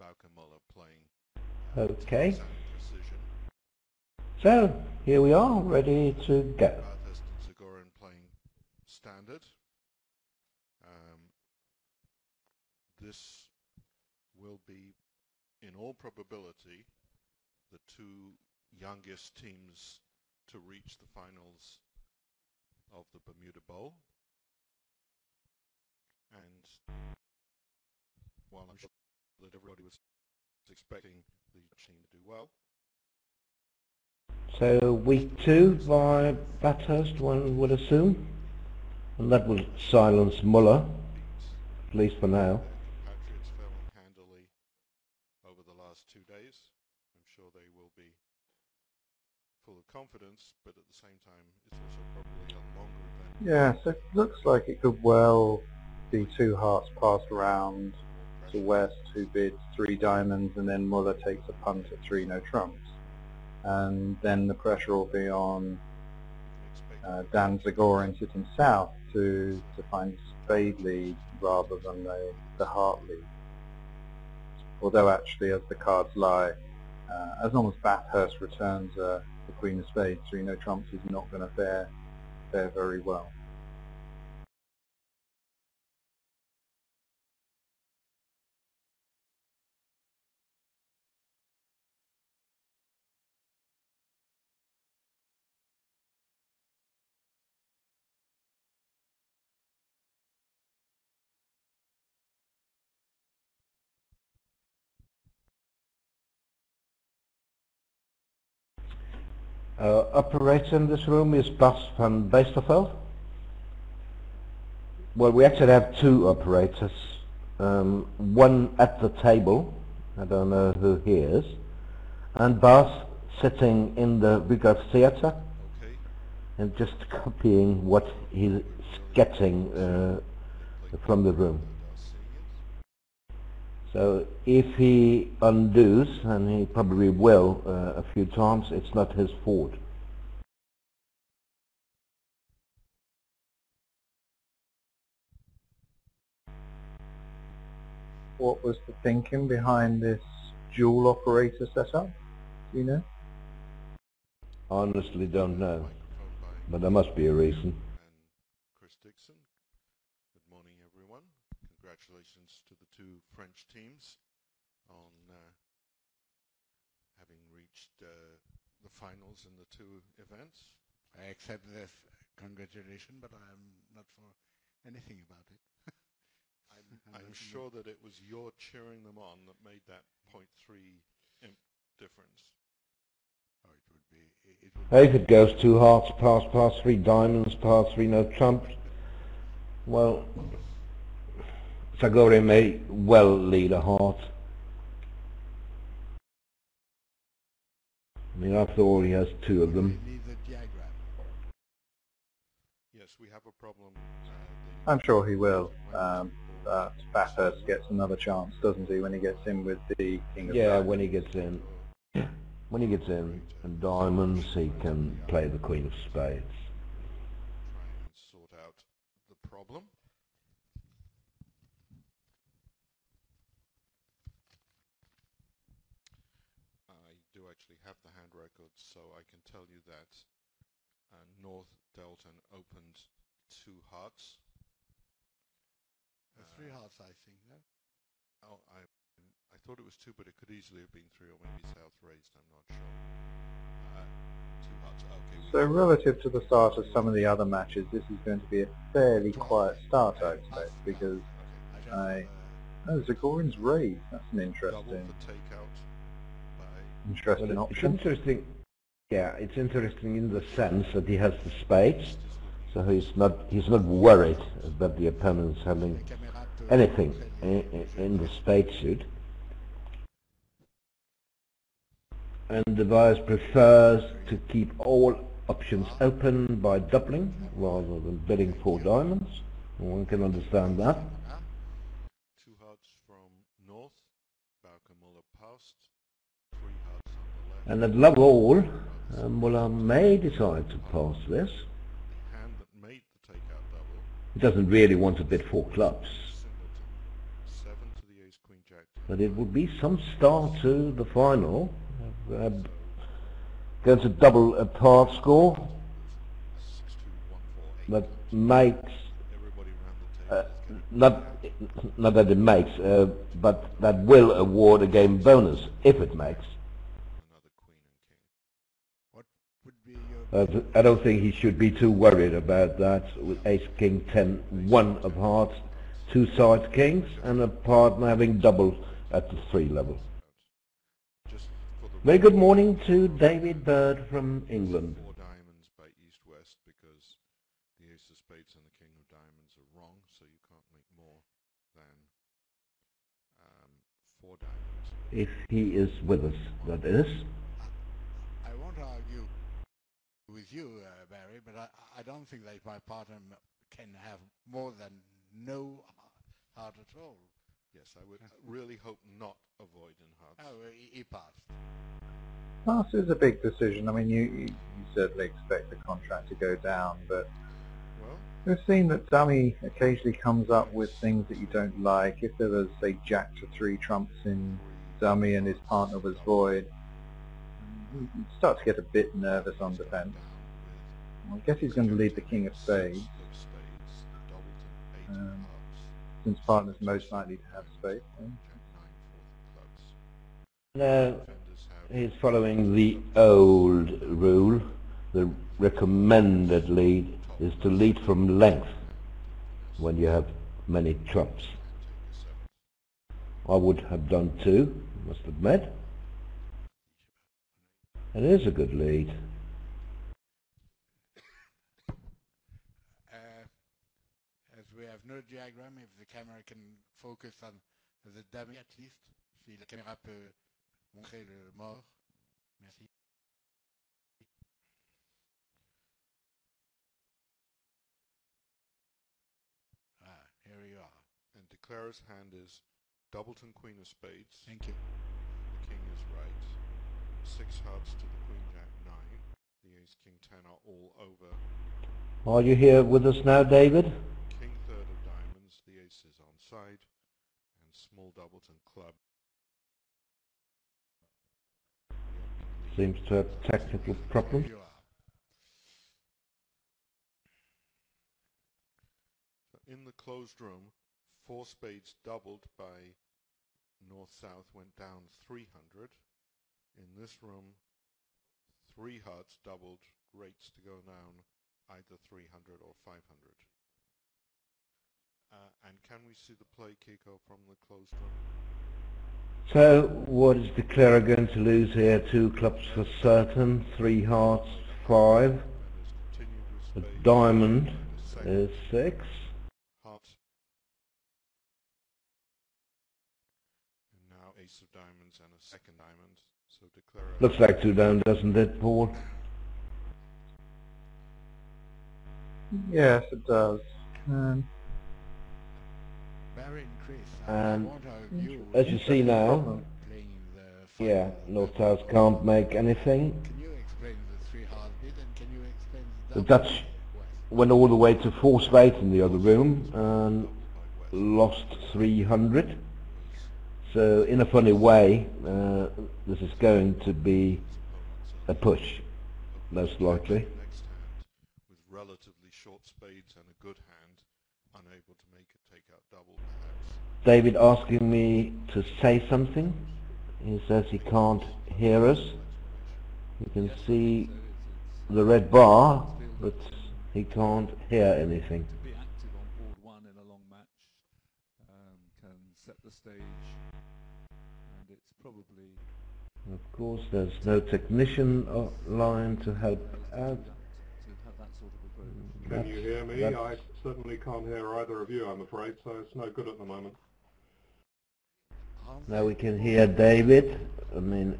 Bauke playing Okay, so here we are, ready to go. Bathurst and Zagorin playing standard. Um, this will be, in all probability, the two youngest teams to reach the finals of the Bermuda Bowl. And while I'm sure that everybody was expecting the team to do well, So week two by Bathurst, one would assume, and that will silence Muller, at least for now. Patriots fairly handily over the last two days. I'm sure they will be full of confidence, but at the same time, it's also probably a longer event. Yeah, so it looks like it could well be two hearts passed around to West, who bids three diamonds, and then Muller takes a punt at three no trumps. And then the pressure will be on uh, Dan Zagorin sitting south to, to find spade lead rather than the, the heart lead. Although actually, as the cards lie, uh, as long as Bathurst returns uh, the Queen of Spades, three no trumps is not going to fare, fare very well. Uh, operator in this room is Bas van Beesterveld. Well, we actually have two operators. Um, one at the table, I don't know who he is, and Bas sitting in the Vugraph Theatre okay, and just copying what he's getting uh, from the room. Does see it. So if he undoes, and he probably will uh, a few times, it's not his fault. What was the thinking behind this dual operator setup? Do you know? Honestly don't know, but there must be a reason. and Chris Dixon. Good morning, everyone. Congratulations to the two French teams on uh, having reached uh, the finals in the two events. I accept this congratulation, but I'm not for anything about it. I'm, I'm I'm not in sure that it was your cheering them on that made that 0.3 imp difference. Oh, it would be. It, it would If it goes two hearts, pass, pass three diamonds, pass three no trumps, well, Zagorin may well lead a heart. I mean, after all, he has two of them. We need the. Yes, we have a problem. Uh, I'm sure he will. Um, but Bathurst gets another chance, doesn't he, when he gets in with the King of Yeah, Diamonds? when he gets in. When he gets in and diamonds, he can play the Queen of Spades. try and sort out the problem. I do actually have the hand records, so I can tell you that uh, North Delton opened two hearts. Uh, three hearts, I think. No? Oh, I, I thought it was two, but it could easily have been three, or maybe South raised. I'm not sure. Uh, two hearts. Okay. So relative to the start of some of the other matches, this is going to be a fairly quiet start, I expect, because Okay. I I- don't. Uh, oh, Zagorin's raised. That's an interesting, for takeout by interesting Well, it's option. interesting. Yeah, it's interesting in the sense that he has the spades, so he's not he's not worried that the opponent's having the camera to- anything in, in the spade suit. And the De Wijs prefers to keep all options open by doubling rather than bidding for diamonds. One can understand that. Two hearts from north, Muller passed, three hearts on the left. And at love all, uh, Muller may decide to pass this. The hand that made the takeout double, He doesn't really want to bid four clubs. Seven to the ace queen jack. But it would be some start to the final. Uh, going to double a part score. Six two one four eight. That makes Everybody around the table uh, not not that it makes, uh, but that will award a game bonus if it makes. another queen and king. What would be your Uh, I don't think he should be too worried about that with ace, king, ten, one of hearts, two side kings, and a partner having double at the three level. Very good morning to David Bird from England. four diamonds by east-west because the ace of spades and the king of diamonds are wrong, so you can't make more than um, four diamonds. If he is with us, that is. I won't argue with you, uh, Barry, but I, I don't think that my partner can have more than no heart at all. Yes, I would really hope not avoiding hearts. Oh, he, he passed. Pass is a big decision. I mean, you, you, you certainly expect the contract to go down, but Well, we've seen that dummy occasionally comes up with things that you don't like. If there was, say, jack to three trumps in dummy and his partner was void, you you start to get a bit nervous on defense. I guess he's going to lead the king of spades, Um, since partner's most likely to have spades. Now, he's following the old rule. The recommended lead is to lead from length when you have many trumps. I would have done two, must admit. It is a good lead. Uh, as we diagram, if the camera can focus on the dummy at least, si la caméra peut montrer le mort. Merci. Ah, here you are. And declarer's hand is Doubleton queen of spades. Thank you. The king is right. Six hearts to the queen jack nine. The ace king ten are all over. Are you here with us now, David? King third of diamonds. The on. And small Doubleton club. The opening lead. Seems to have technical problems. Here you are. So in the closed room, four spades doubled by north-south went down 300. In this room, three hearts doubled rates to go down either 300 or 500. Uh, and can we see the play, Kiko, from the closed room? So, what is Declarer going to lose here? Two clubs for certain, three hearts, five. And A diamond and a second is six. hearts. And now ace of diamonds and a second diamond. So declare Looks like two down, doesn't it, Paul? Yes, it does. Um, Barry and Chris, I And won't argue As you see now, yeah, final. North-South can't make anything. Can you explain the three hard and can you explain the The Dutch went all the way to four spades in the other room and doubled by West. lost 300. So in a funny way, uh, this is going to be a push, most likely. With relatively short spades and a good hand, unable to make it take out double perhaps. David asking me to say something. He says he can't hear us. You can see the red bar, but he can't hear anything. to be active on board one in a long match, um, can set the stage, and it's probably Of course, there's no technician line to help out. to have that sort of approach. Can you hear me? that's- I certainly can't hear either of you, I'm afraid, so it's no good at the moment. Aren't Now we can hear David. I mean,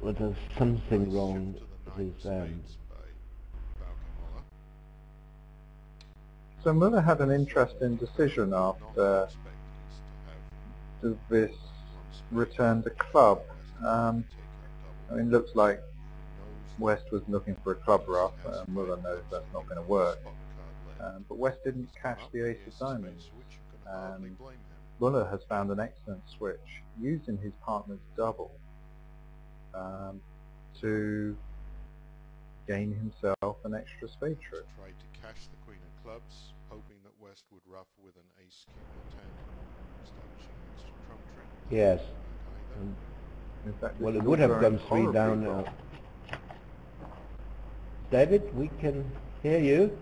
well, there's something wrong with nine his of end. spades by Bauke Muller. so Muller had an interesting decision after expect these to this return to club. Um, I out mean, looks like double. Knows West was looking for a club ruff, and Muller knows that's not going to work. Um, but West didn't cash the ace is of diamonds. space switch, you can hardly and. Muller has found an excellent switch using his partner's double um, to gain himself an extra spade trick. Tried to cash the queen of clubs, hoping that West would ruff with an ace, king or ten, establishing an extra trump trick. Yes. Okay, then. And, In fact, well, it would have going gone three down. wrong. Uh, David, we can hear you.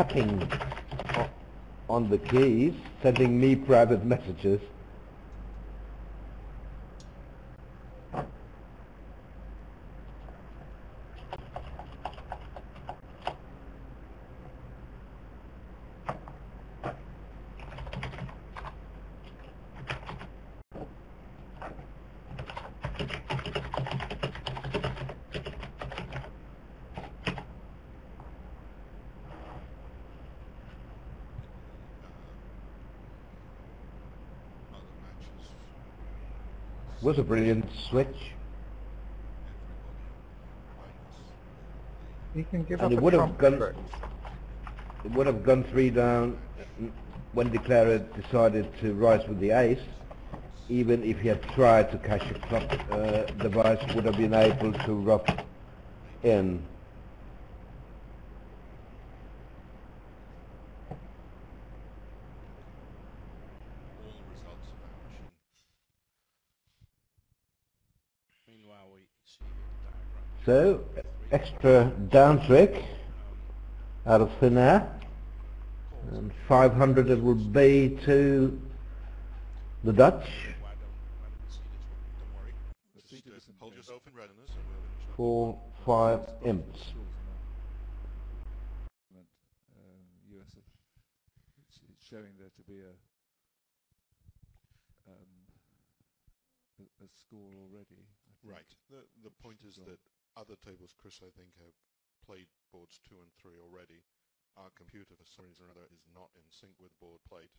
tapping on the keys, sending me private messages. Was a brilliant switch, He can give And up it a would have gone- it would have gone three down when Declarer decided to rise with the ace. Even if he had tried to cash a club, uh, De Wijs would have been able to ruff in. all the results of that machine. Meanwhile, we see the diagram. So, extra down trick out of thin air. And 500 it would be to the Dutch for five imps. Showing there to be a, um, a score already. Right. The the point is that other tables, Chris, I think, have played boards two and three already. Our computer, for some reason or other, is not in sync with board plate.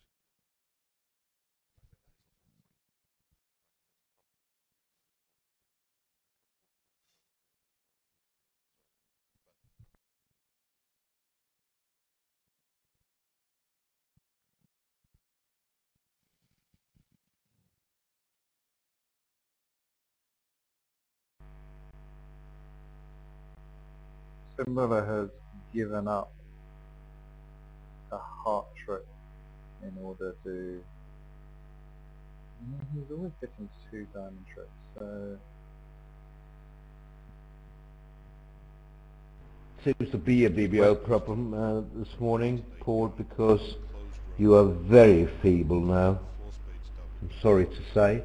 So Muller has given up a heart trick in order to... He's always getting two diamond tricks, so... Seems to be a BBO problem uh, this morning, Paul, because you are very feeble now. four spades double. I'm sorry to say.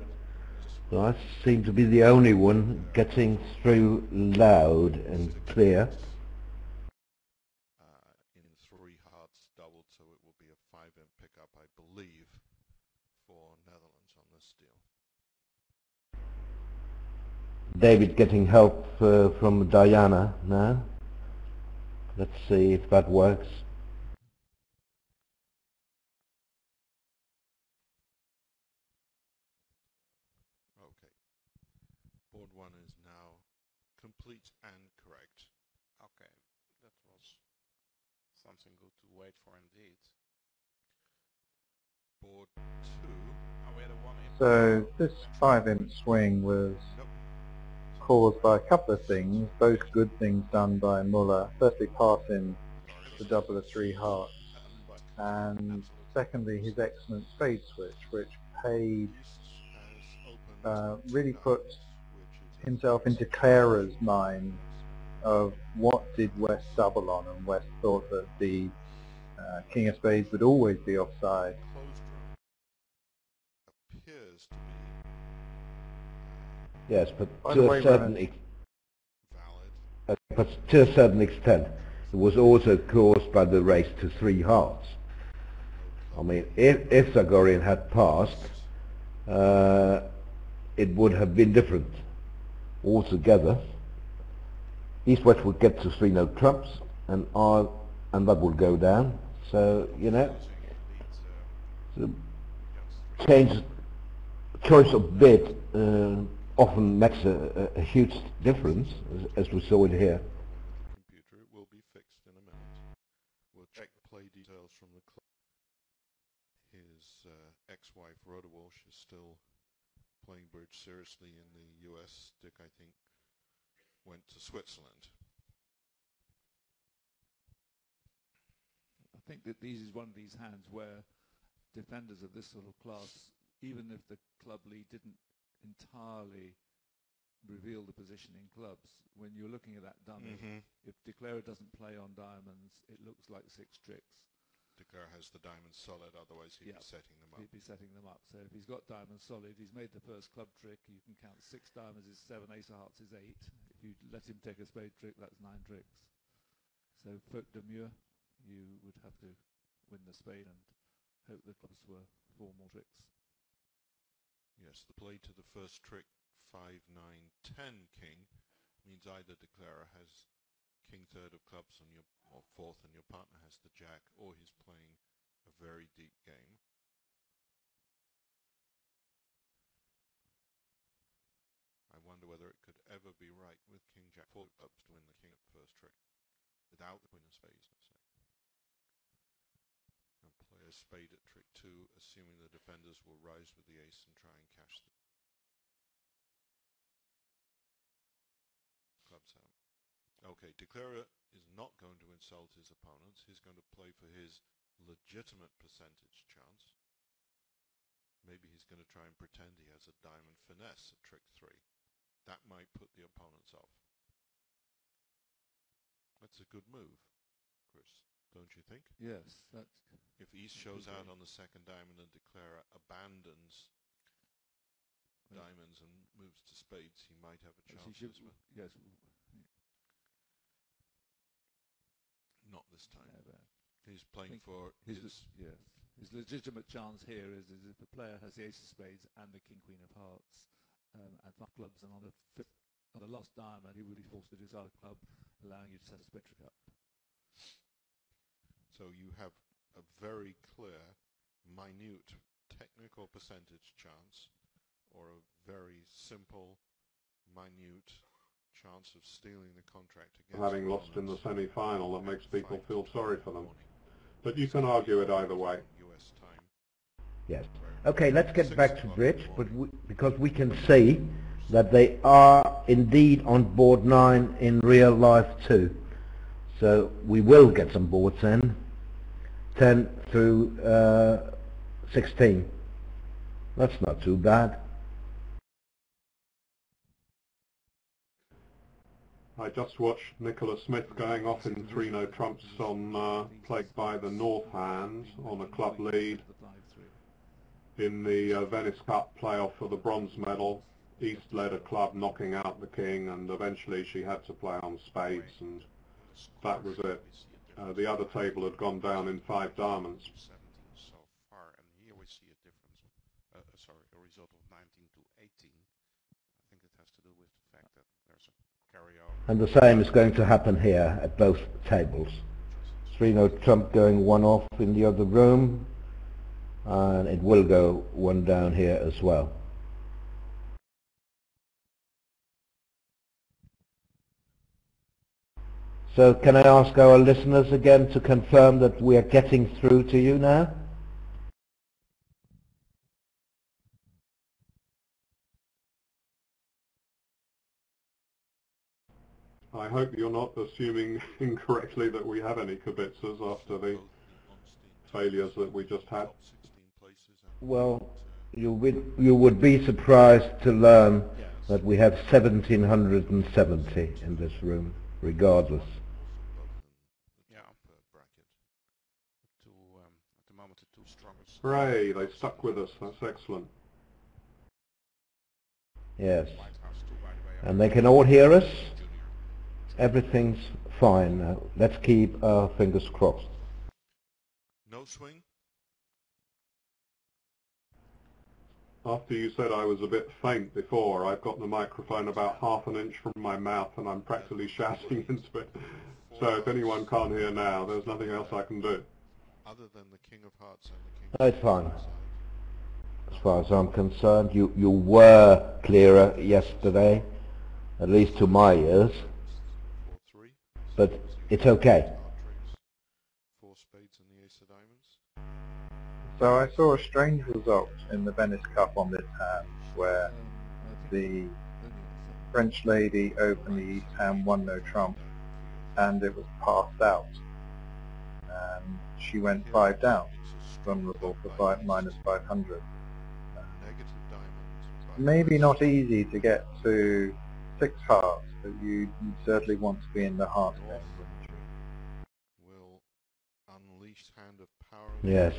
But I seem to be the only one getting through loud and clear. Uh, in three hearts doubled, so it will be a five imp pickup, I believe, for Netherlands on this deal. David getting help uh, from Diana now. Let's see if that works. Okay. Board one is now complete and correct. Okay, that was something good to wait for indeed. Board two. Oh. So this five inch swing was. Caused by a couple of things, both good things done by Muller. Firstly, passing the double of three hearts, and secondly, his excellent spade switch, which paid uh, really put himself into Clara's mind of what did West double on, and West thought that the uh, King of Spades would always be offside. Closed room appears to be Yes, but to a certain Ronan- ex- uh, but to a certain extent, it was also caused by the race to three hearts. I mean, if if Zagorin had passed, uh, it would have been different altogether. East West would get to three no trumps, and I and that would go down. So you know, so change choice of bid uh, often makes a, a, a huge difference, as, as we saw it here. computer. It will be fixed in a minute. We'll check the play details from the club. His uh, ex-wife Rhoda Walsh is still playing bridge seriously in the US. Dick, I think, went to Switzerland. I think that these is one of these hands where defenders of this sort of class, even if the club lead didn't entirely reveal the position in clubs, when you're looking at that dummy, Mhm. if Declarer doesn't play on diamonds, it looks like six tricks. Declare has the diamonds solid, otherwise he'd Yeah. be setting them up. He'd be setting them up. So if he's got diamonds solid, he's made the first club trick. You can count six diamonds is seven, ace of hearts is eight. If you let him take a spade trick, that's nine tricks. So faute de mieux, you would have to win the spade and hope the clubs were four more tricks. Yes, the play to the first trick, 5, 9, 10 king, means either declarer has king third of clubs on your or fourth and your partner has the jack, or he's playing a very deep game. I wonder whether it could ever be right with king jack four clubs to win the king at the first trick, without the queen of spades, a spade at trick two, assuming the defenders will rise with the ace and try and cash the clubs out. Okay, Declarer is not going to insult his opponents. He's going to play for his legitimate percentage chance. Maybe he's going to try and pretend he has a diamond finesse at trick three. That might put the opponents off. That's a good move, Chris, don't you think? Yes, that's If East shows out on the second diamond and Declarer abandons diamonds and moves to spades, he might have a chance he should, this yes, Not this time. but He's playing for his, his yes, his legitimate chance here is, is if the player has the ace of spades and the king queen of hearts um, and five clubs, and on the fifth, on the last diamond, he would be forced to discard a club, allowing you to set a trick up. So you have a very clear, minute technical percentage chance, or a very simple, minute chance of stealing the contract against Having lost in the semi-final, that makes people feel sorry for them. morning. But you can argue it either way. US time. Yes. Okay, let's get back to o'clock bridge, but we, because we can see that they are indeed on board 9 in real life too. So we will get some boards in, 10 through uh, 16. That's not too bad. I just watched Nicola Smith going off in three no trumps on uh, Plagued by the North Hand on a club lead in the uh, Venice Cup playoff for the bronze medal. East led a club knocking out the king and eventually she had to play on spades and that was it. Uh, the other table had gone down in five diamonds. 17 so far, and here we see a difference. Uh, uh, sorry, a result of 19 to 18. I think it has to do with the fact that there's a carryover. And the same is going to happen here at both tables. Three no trump going one off in the other room, and it will go one down here as well. So can I ask our listeners again to confirm that we are getting through to you now? I hope you're not assuming incorrectly that we have any kibitzers after the failures that we just had. Top 16 places and, Well, you would, you would be surprised to learn that we have 1770 in this room, regardless. above than the Yeah. top uh, bracket. Two, um, at the moment, the two strongest. Hooray, they stuck with us, that's excellent. Yes. White House too, by the way. And they can all hear us. Everything's fine now. Let's keep our fingers crossed. No swing? After you said I was a bit faint before, I've got the microphone about half an inch from my mouth and I'm practically shouting into it. So if anyone can't hear now, there's nothing else I can do. Other than the king of hearts and the king No, it's fine. as far as I'm concerned. You you were clearer yesterday, at least to my ears, Four three. but it's okay. Four spades and the ace of diamonds. So I saw a strange result in the Venice Cup on this hand where Um, I think the French lady opened the East hand, won no trump, and it was passed out. And she went five down, It's a strong vulnerable for five, minus 500. Negative Maybe not easy to get to six hearts, but you, you certainly want to be in the heart game, wouldn't you? will unleash hand of power. Yes.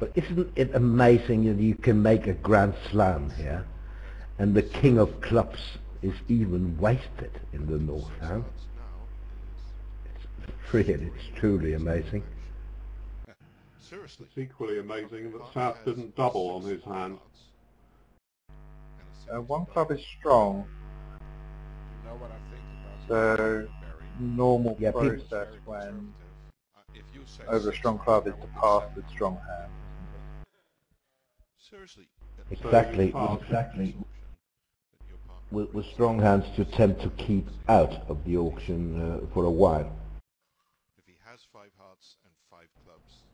But isn't it amazing that you can make a grand slam here, and the king of clubs is even wasted in the north hand? Now It's really, it's truly amazing. Is seriously. It's equally amazing that South didn't double on his hand. cards. And Uh, one club is strong, You know what I think about so normal Yeah, process when. If you say over a strong club is diamonds, to pass with strong hand. Seriously. Exactly, pass. exactly. That your partner With, with strong hands to attempt to keep out of the auction uh, for a while. If he has five hearts and five clubs,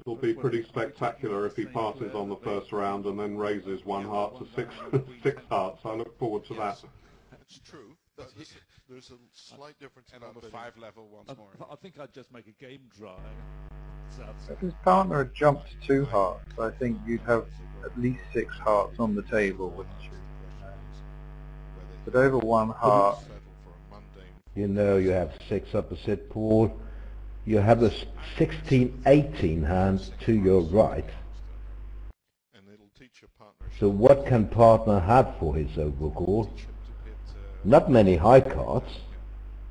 It'll be pretty spectacular if he passes on the first round and then raises one heart to six six hearts. I look forward to that. That's true. But there's, there's a slight difference And on the five level once uh, more. I think I'd just make a game dry. If his partner had jumped two hearts, I think you'd have at least six hearts on the table, wouldn't you? But over one heart, settle for a mundane You know you have six opposite Paul. You have a 16-18 hand to your right. and it'll teach your partner So what can partner have for his overcall? teach him to hit uh, Not many high cards,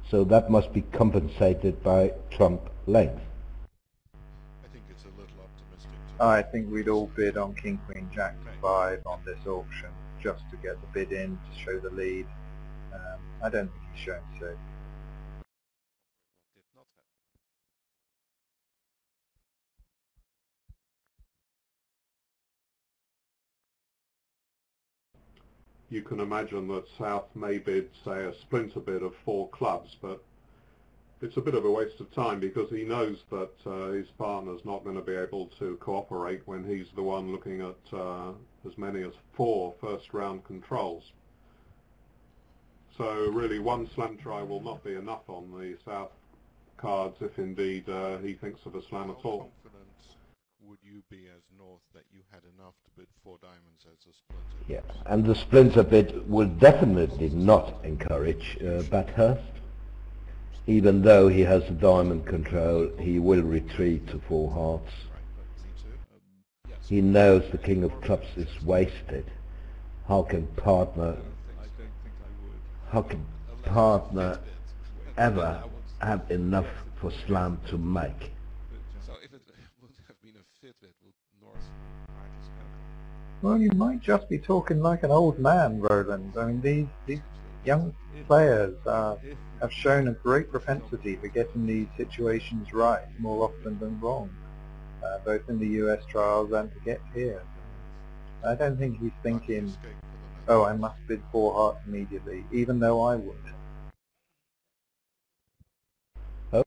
so that must be compensated by trump length. I think it's a little optimistic to I think we'd all bid on King, Queen, Jack five on this auction just to get the bid in to show the lead. Um, I don't think he's shown six. Did not have. You can imagine that South may bid, say, a splinter bid of four clubs, but it's a bit of a waste of time because he knows that uh, his partner's not going to be able to cooperate when he's the one looking at uh, as many as four first-round controls. So really, one slam try will not be enough on the South cards if indeed uh, he thinks of a slam at all. Would you be as North that you had enough to bid four diamonds as a splinter? Yeah, and the splinter bid will definitely not encourage uh, Bathurst. Even though he has the diamond control, he will retreat to four hearts. Right, but me too. Um, He knows the king of clubs is wasted. How can partner, I don't think I would. how can partner ever have enough for slam to make? Well, you might just be talking like an old man, Roland. I mean, these, these young players uh, have shown a great propensity for getting these situations right more often than wrong, uh, both in the US trials and to get here. I don't think he's thinking, Escape for the next oh, I must bid four hearts immediately, even though I would.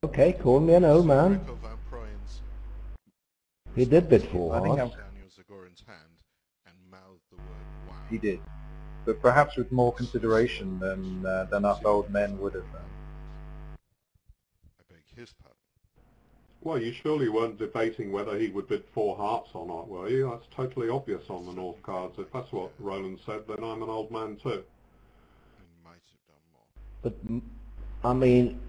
Okay, call me an old man. Rico Van Prooijen's He did bid four I think hearts. Daniel Zagorin's hand and mouthed the word wow. He did. But perhaps with more consideration than, uh, than us old men would have done. I beg his pardon. Well, you surely weren't debating whether he would bid four hearts or not, were you? That's totally obvious on the North cards. If that's what Roland said, then I'm an old man too. He might have done more. But, I mean,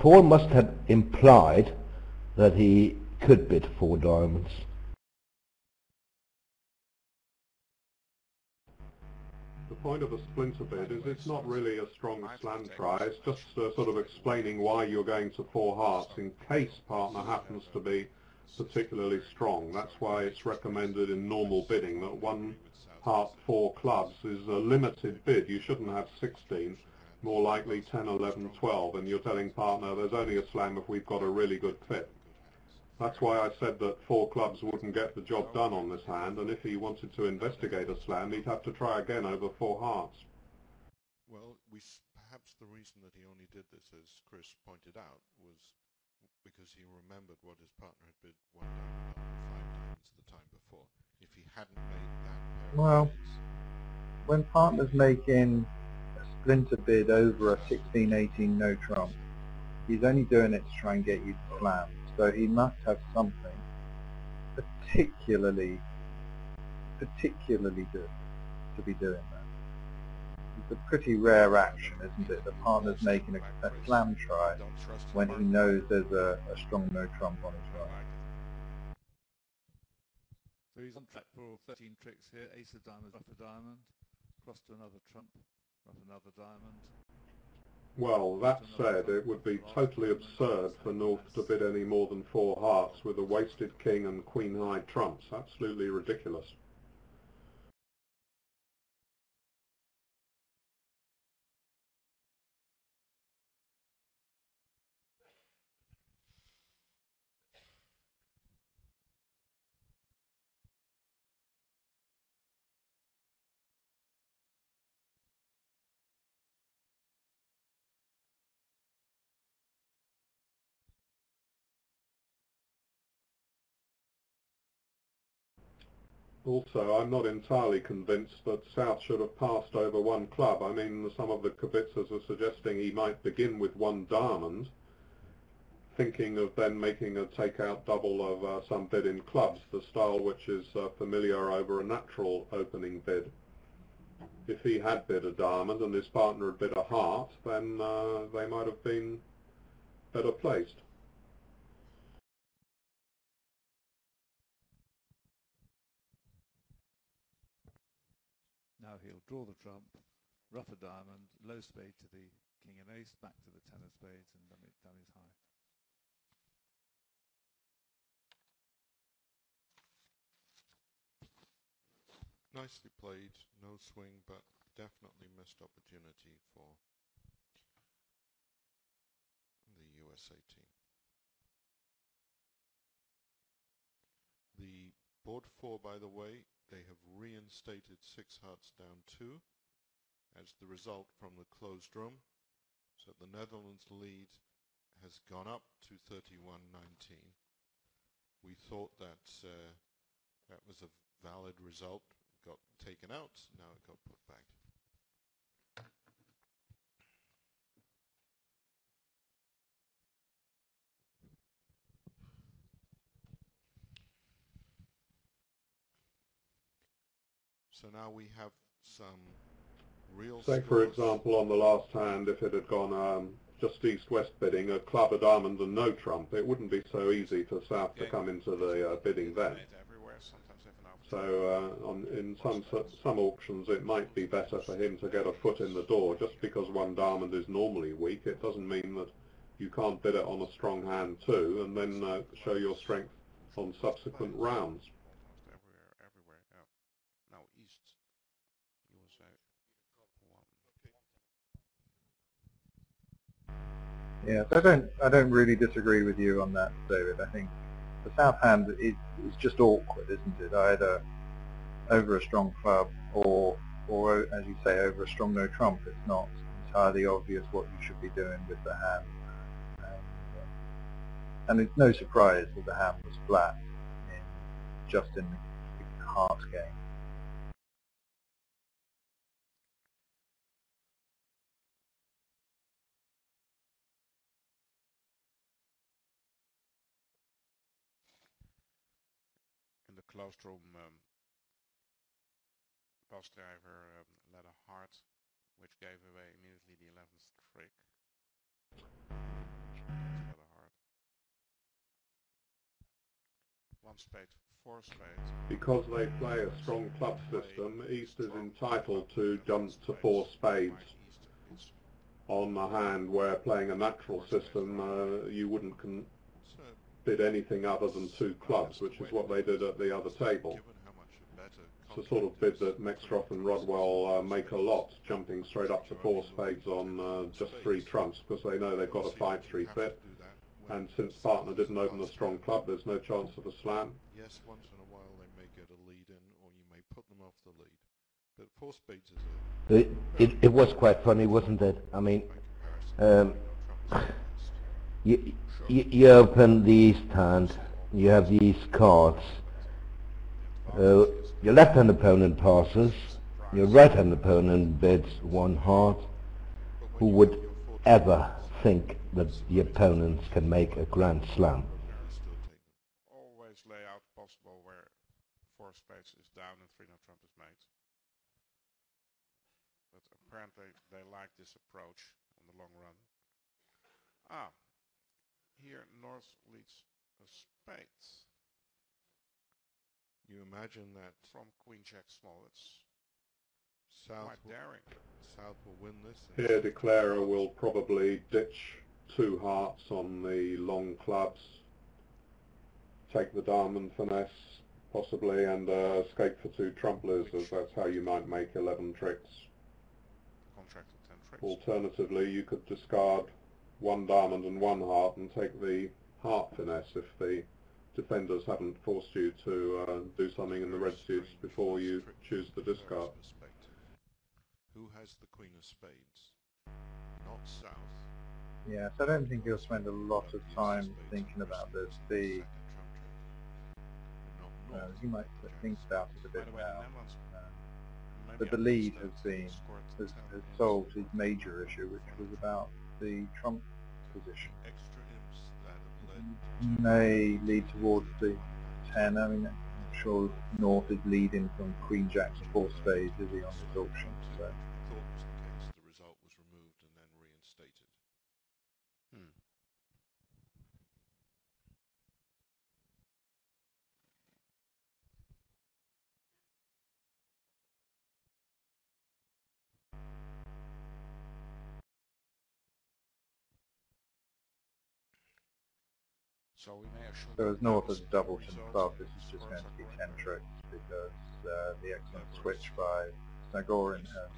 Paul must have implied that he could bid four diamonds. Point of a splinter bid is it's not really a strong slam try. It's just uh, sort of explaining why you're going to four hearts in case partner happens to be particularly strong. That's why it's recommended in normal bidding that one heart four clubs is a limited bid. You shouldn't have 16, more likely 10, 11, 12, and you're telling partner there's only a slam if we've got a really good fit. That's why I said that four clubs wouldn't get the job done on this hand, and if he wanted to investigate a slam, he'd have to try again over four hearts. Well, we s- perhaps the reason that he only did this, as Chris pointed out, was because he remembered what his partner had bid one diamond on five diamonds the time before. If he hadn't made that pair Well, of bids, When partners making a splinter bid over a 16-18 no trump, he's only doing it to try and get you to slam. So he must have something particularly, particularly good to be doing that. It's a pretty rare action, isn't it? The partner's making a, a slam try when he knows there's a, a strong no trump on his right. So he's on track for 13 tricks here. Ace of diamonds, ruff a diamond, cross to another trump, ruff another diamond. Well, that said, it would be totally absurd for North to bid any more than four hearts with a wasted king and queen high trumps. Absolutely ridiculous. Also, I'm not entirely convinced that South should have passed over one club. I mean, some of the kibitzers are suggesting he might begin with one diamond, thinking of then making a take-out double of uh, some bid in clubs, the style which is uh, familiar over a natural opening bid. If he had bid a diamond and his partner had bid a heart, then uh, they might have been better placed. Now he'll draw the trump, ruff a diamond, low spade to the king and ace, back to the ten of spades, and dummy, dummies high. nicely played, no swing, but definitely missed opportunity for the USA team. The board four, by the way, they have reinstated six hearts down two as the result from the closed room. So the Netherlands lead has gone up to 31-19. We thought that uh, that was a valid result. Got taken out. Now it got put back. So now we have some real Say, for example, on the last hand, if it had gone um, just east-west bidding, a club, a diamond, and no trump, it wouldn't be so easy for South to come into the uh, bidding then. Made everywhere, sometimes even out. So uh, on, in some some auctions, it might be better for him to get a foot in the door. Just because one diamond is normally weak, it doesn't mean that you can't bid it on a strong hand too, and then uh, show your strength on subsequent rounds. Almost everywhere, everywhere. Yeah. Now east, USA. Yes, I don't, I don't really disagree with you on that, David. I think the south hand is, is just awkward, isn't it? Either over a strong club or, or as you say, over a strong no trump. It's not entirely obvious what you should be doing with the hand. And, uh, and it's no surprise that the hand was flat in, just in the heart game. In the closed room, um, Bas Drijver um, led a heart, which gave away immediately the 11th trick. A heart. One spade, four spades. Because they play a strong club system, East is entitled to jump to four spades White East is on the hand where playing a natural system uh, you wouldn't bid anything other than two clubs, which is what they did at the other table. given how much a It's the sort of bid that that is, and Rodwell uh, make a lot, jumping straight up to four spades on uh, just three trumps because they know they've got a 5-3 have bet. to do that. when and since partner didn't open a strong club, there's no chance of a slam. Yes, once in a while they may get a lead in, or you may put them off the lead. But four spades is a It, it, it was quite funny, wasn't it? I mean, um, no trump is you, you, you open the east hand, you have these cards. Uh, your left-hand opponent passes, your right-hand opponent bids one heart. Who would ever think that the opponents can make a grand slam? Always lay out possible where four spades is down and three no trump is made. But apparently they like this approach on the long run. Ah, here North leads a spade You imagine that from Queen Jack small. It's South quite will, daring. South will win this. Here, declarer will probably ditch two hearts on the long clubs, take the diamond finesse, possibly, and uh, escape for two trump as That's how you might make 11 tricks. Contract of ten tricks. Alternatively, you could discard one diamond and one heart and take the heart finesse if the defenders haven't forced you to uh, do something in the red suits before you choose the discard. Who has the queen of spades? Not South. Yes, I don't think you'll spend a lot of but the ace time thinking about this. The trump trick. And not uh, you might Jack think of about it a bit the way, the now. Uh, but the lead has been has, has solved his major issue, which was about the trump position. Extra imps that have led You may lead towards the 10. I mean, I'm sure North is leading from Queen Jack to four spades, is he, on this auction? So thought was the case. The result was removed and then reinstated. Hmm. So we may assume So as that North doubled the in result this is just going to be. 10 tricks because uh, the excellent switch by Zagorin has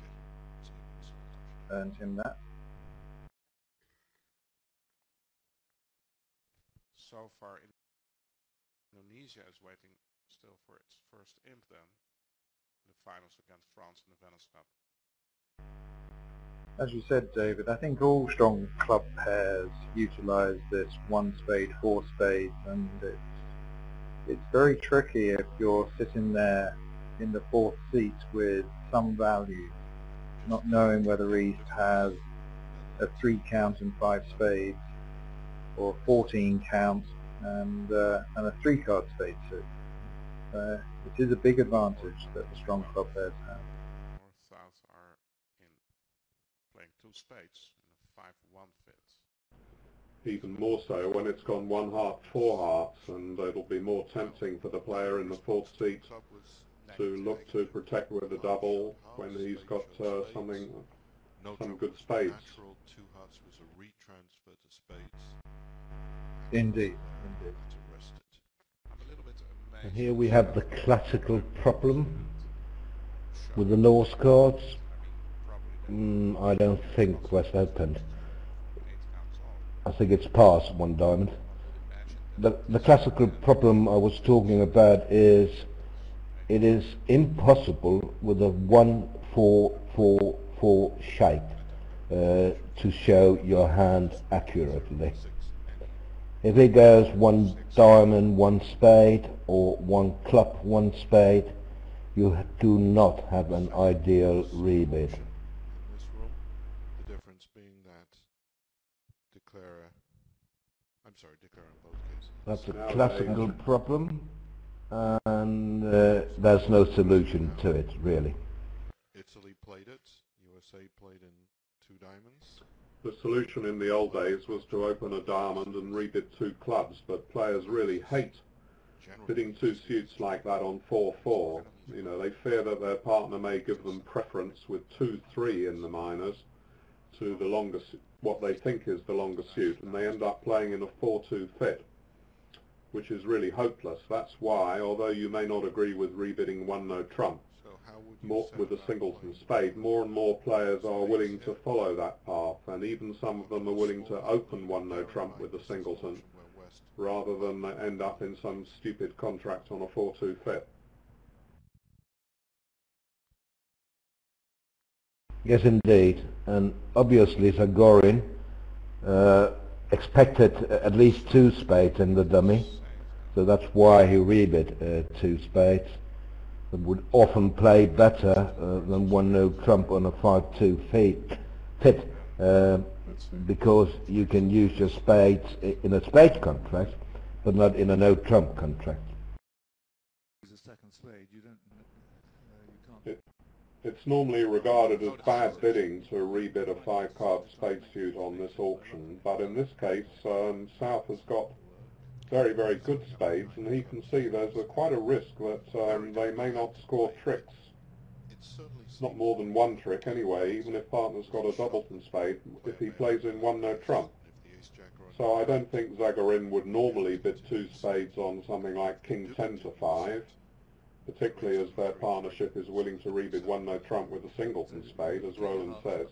earned him that. So far, Indonesia is waiting still for its first imp then. in The finals against France in the Venice Cup. As you said, David, I think all strong club pairs utilise this one spade, four spades, and it's, it's very tricky if you're sitting there in the fourth seat with some value, not knowing whether East has a three count and five spades, or 14 count and, uh, and a three card spade suit. Uh, it is a big advantage that the strong club pairs have. North South are in playing two spades in a 5-1 fit. even more so when it's gone one heart, four hearts, and it'll be more tempting for the player in the fourth seat to look to protect with a double when he's got uh, something. some good was spades. Natural two hearts was a retransfer to spades. Indeed, Uh, indeed. had to rest it. I'm a little bit amazed. And here we have the classical problem with the Norse cards. I Mm, I don't think West opened. I think it's past one diamond. The, the classical problem I was talking about is it is impossible with a 1-4-4-4 shape uh, to show your hand accurately. If it goes one diamond, one spade, or one club, one spade, you do not have an ideal rebid. in this room. The difference being that declarer, I'm sorry, declarer in both cases. That's a Nowadays- classical problem, and uh, there's no solution to it, really. Italy played it. USA played in two diamonds. The solution in the old days was to open a diamond and rebid two clubs, but players really hate Generally, bidding two suits like that on 4-4. You know, they fear that their partner may give them preference with 2-3 in the minors to the longer, what they think is the longer suit, and they end up playing in a 4-2 fit, which is really hopeless. That's why, although you may not agree with rebidding one no trump, So how would you more, with a about singleton spade, more and more players are willing to follow that path, and even some of them are willing to open one no trump with a singleton, rather than end up in some stupid contract on a 4-2 fit. Yes, indeed. And obviously Zagorin uh, expected at least two spades in the dummy. So that's why he rebid uh, two spades. It would often play better uh, than one no trump on a 5-2 fit, fit uh, because you can use your spades in a spade contract, but not in a no trump contract. Use a second spade. You don't. Uh, you can't. It's normally regarded as bad bidding to rebid a five-card spade suit on this auction, but in this case, um, South has got very, very good spades, and he can see there's a, quite a risk that um, they may not score tricks. It's not more than one trick anyway, even if partner's got a doubleton spade, if he plays in one no trump. If the ace jack or a So I don't think Zagorin would normally bid two spades on something like king 10 to 5, particularly as their partnership is willing to rebid one no trump with a singleton spade, as Roland says.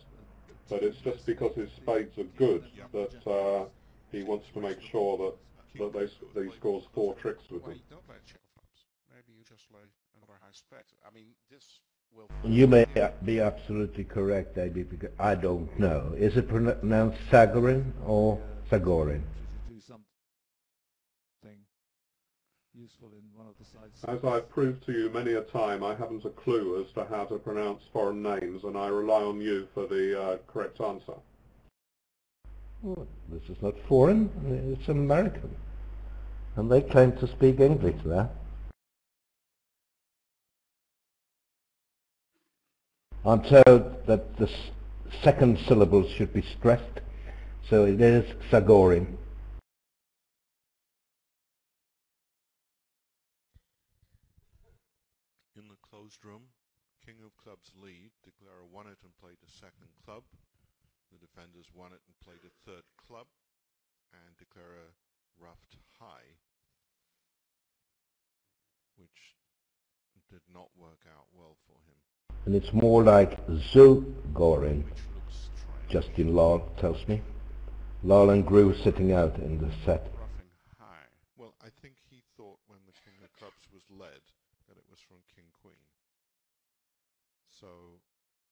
But it's just because his spades are good that uh, he wants to make sure that, that they, s- that he scores four tricks with Well, them. you don't play check of clubs. Maybe you just play another high spec. I mean, this will. You may be absolutely correct, David, because I don't know. Is it pronounced Zagorin or Zagorin? To do something useful in one of the sides. As I've proved to you many a time, I haven't a clue as to how to pronounce foreign names, and I rely on you for the uh, correct answer. Well, this is not foreign, it's American. And they claim to speak English there. I'm told that the second syllables should be stressed, so it is Zagorin. In the closed room, King of Clubs lead. Declarer won it and played a second club. The defenders won it and played a third club. And Declarer ruffed high, which did not work out well for him. And it's more like Zugorin, Which. Justin Lall tells me. Lall and Grue sitting out in the set. Ruffing high. Well, I think he thought when the King of Clubs was led that it was from King Queen. So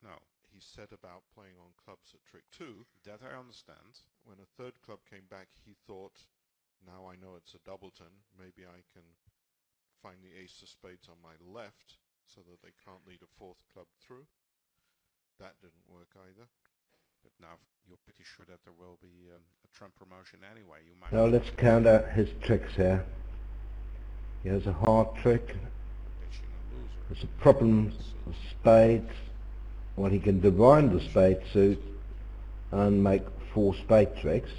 No, he set about playing on clubs at trick two. that I understand. When a third club came back, he thought, now I know it's a doubleton, maybe I can find the ace of spades on my left so that they can't lead a fourth club through. That didn't work either. But now you're pretty sure that there will be um, a Trump promotion anyway. You might. Now let's count out his tricks here. He has a hard trick, pitching a. There's a problem with spades. Well, he can divine the spade suit and make four spade tricks.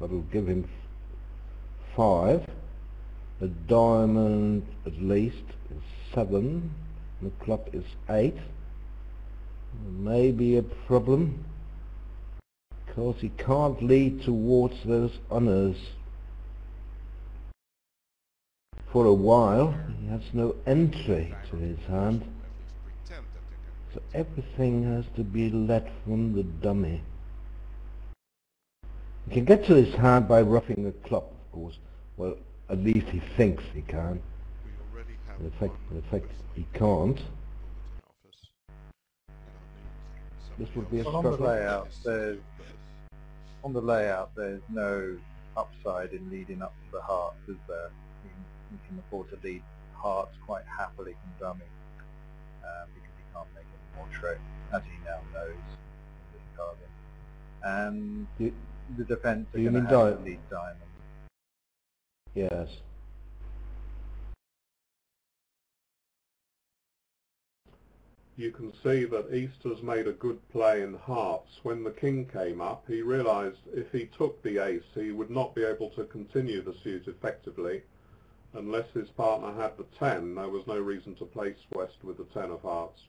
That'll give him f- five. A diamond at least is seven. The club is eight. Maybe a problem because he can't lead towards those honours. For a while, he has no entry to his hand. So everything has to be led from the dummy. He can get to his hand by ruffing a club, of course. Well, at least he thinks he can. We already have In fact, in fact, he can't. bulletin office. We don't need This would be a somebody Well, on the layout, there's on the layout, there's no upside in leading up to the hearts, is there? You can, you can afford to lead hearts quite happily from dummy uh, because he can't make any more tricks, as he now knows from this carding. And Do- the defence are do you going to mean have di- to lead diamonds. Yes. You can see that East has made a good play in hearts. When the king came up, he realised if he took the ace, he would not be able to continue the suit effectively. Unless his partner had the 10, there was no reason to place West with the 10 of hearts.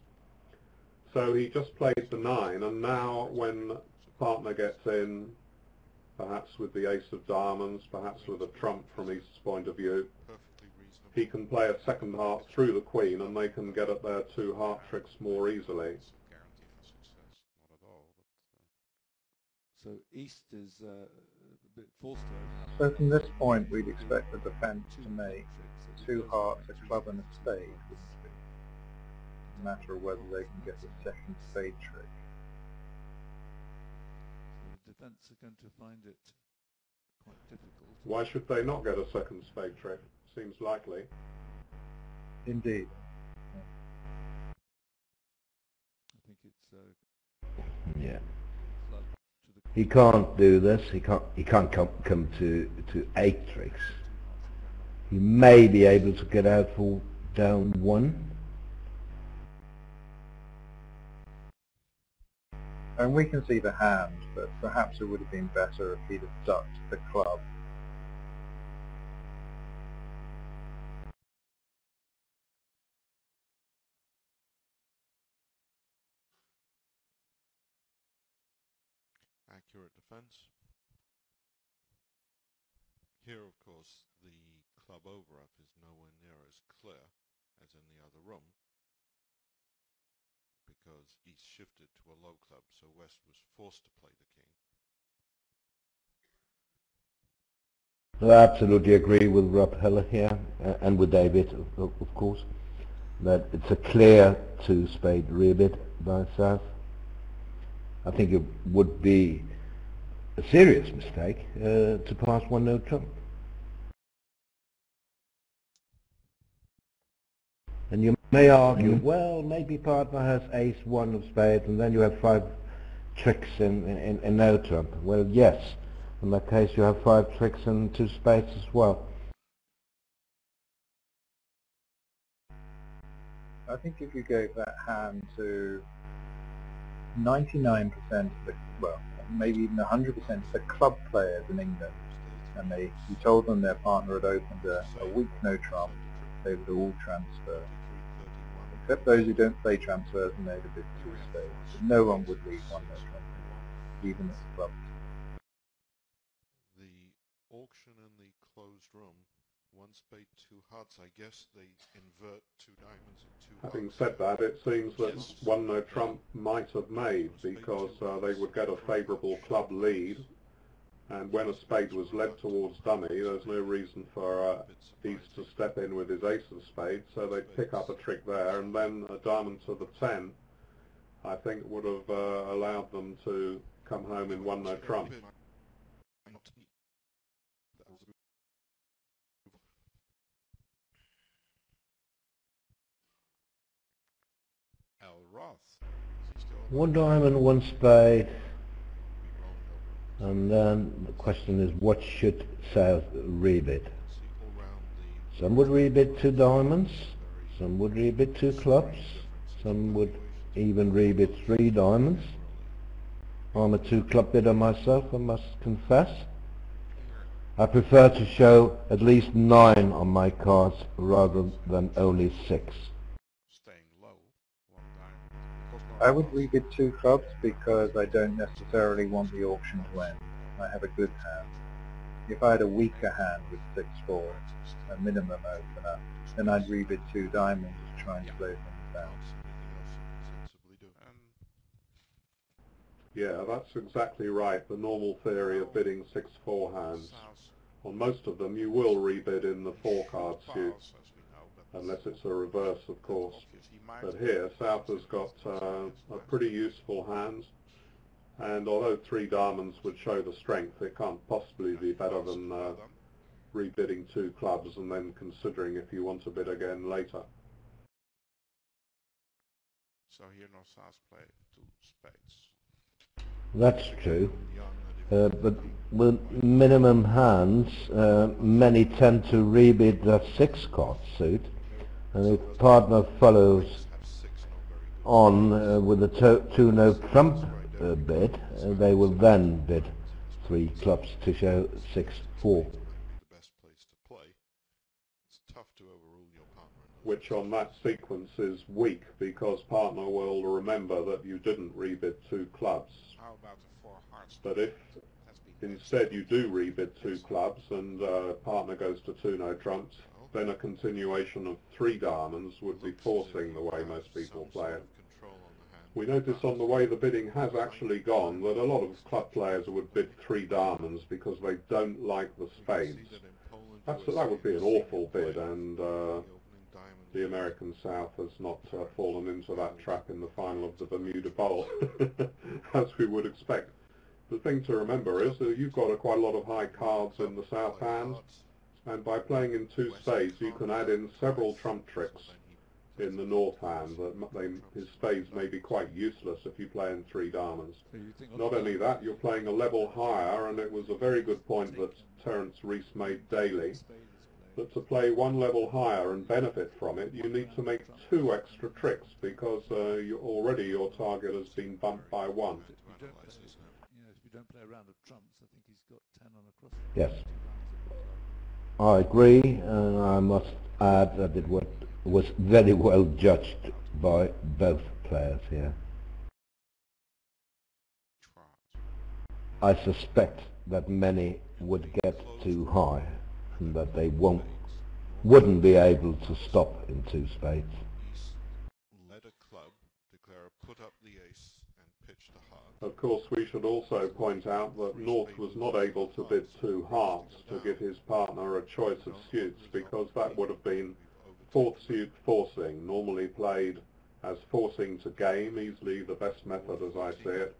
So he just played the 9, and now when partner gets in, perhaps with the ace of diamonds, perhaps with a trump from East's point of view, he can play a second heart through the queen and they can get at their two heart tricks more easily. It's a guarantee for success, not at all. But, uh, So East is uh, a bit forced to. So from this point, we'd expect the defence to make two hearts, a club and a spade, wouldn't? It's a matter of whether they can get the second spade trick. So defence are going to find it quite difficult. Why should they not get a second spade trick? Seems likely. Indeed. I think it's uh, Yeah. club He can't do this. He can't. He can't come come to to eight tricks. He may be able to get out for down one. And we can see the hand, but perhaps it would have been better if he'd have ducked the club. Accurate defense. Here, of course, the club over-up is nowhere near as clear as in the other room because East shifted to a low club, so West was forced to play the king. I absolutely agree with Rob Heller here, uh, and with David, of, of- course, that it's a clear two-spade rebid by South. I think it would be a serious mistake uh, to pass one no trump. And you may argue, Mhm. well, maybe partner has ace one of spades, and then you have five tricks in, in, in no trump. Well, yes. In that case, you have five tricks and two spades as well. I think if you gave that hand to 99% of the, well, maybe even 100% of the club players in England, and they, you told them their partner had opened a, a weak no trump, they would all transfer. Except those who don't play transfers and they'd have been two spades. But no one would leave one no trump, even at club. The auction in the closed room, one spade, two hearts. I guess they invert two diamonds and two Having hearts. said that, it seems that one no trump might have made because uh, they would get a favourable club lead and when a spade was led towards dummy there's no reason for uh, East to step in with his ace of spades so they'd pick up a trick there and then a diamond to the 10 I think would have uh, allowed them to come home in one no trump. Al Roth. Is he still One diamond, one spade, and then the question is what should South rebid? Some would rebid two diamonds, some would rebid two clubs, some would even rebid three diamonds. I'm a two club bidder myself, I must confess. I prefer to show at least nine on my cards rather than only six. I would Roth. rebid two clubs because I don't necessarily want the auction to end. I have a good hand. If I had a weaker hand with 6-4, a minimum opener, then I'd rebid two diamonds to try and slow things down. Anything else you can sensibly do? Um, yeah, that's exactly right. The normal theory of bidding 6-4 hands. On most of them you will rebid in the four card suit unless it's a reverse of course. obvious he might But here, South has got uh, a pretty useful hand, and although three diamonds would show the strength, it can't possibly be better than uh, rebidding two clubs and then considering if you want to bid again later. So here North South play two spades. That's true. Uh, but with minimum hands, uh, many tend to rebid that six card suit, and if partner follows on uh, with a two no trump uh, bid, uh, they will then bid three clubs to show six four. Which on that sequence is weak because partner will remember that you didn't rebid two clubs. But if instead you do rebid two clubs and uh, partner goes to two no trumps, then a continuation of three diamonds would be forcing the way most people play it. We notice on the way the bidding has actually gone that a lot of club players would bid three diamonds because they don't like the spades. That's, that would be an awful bid and uh, the American South has not uh, fallen into that trap in the final of the Bermuda Bowl as we would expect. The thing to remember is that you've got a, quite a lot of high cards in the South hand and by playing in two spades you can add in several trump tricks in the north hand that they, his spades may be quite useless if you play in three diamonds. Not only that, you're playing a level higher, and it was a very good point that Terence Reese made daily, that to play one level higher and benefit from it, you need to make two extra tricks because uh, you, already your target has been bumped by one. If you don't play, you know, if you don't play a round of trumps, I think he's got 10 on a cross. Yes. I agree, and I must add that it was, very well judged by both players here. I suspect that many would get too high and that they won't, wouldn't be able to stop in two spades. Let a club declare put up the ace and pitch the heart. Of course, we should also point out that North was not able to bid two hearts to give his partner a choice of suits because that would have been fourth suit forcing, normally played as forcing to game, easily the best method as I see it,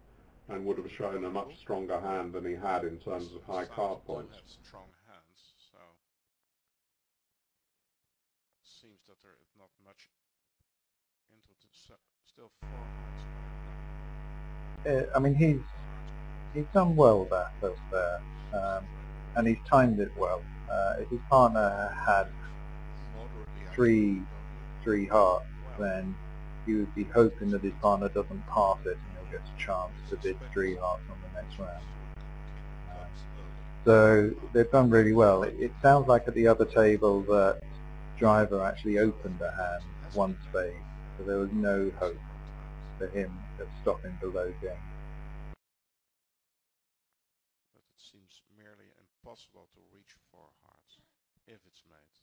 and would have shown a much stronger hand than he had in terms of high card points. Hands, seems that there is not much. Still four hearts. Uh, I mean, he's he's done well that first there, um, and he's timed it well. Uh, if his partner had three three hearts, then he would be hoping that his partner doesn't pass it and he'll get a chance to bid three hearts on the next round. Uh, so they've done really well. It, it sounds like at the other table that Drijver actually opened a hand, one spade, so there was no hope for him of stopping below game. But it seems merely impossible to reach four hearts if it's made.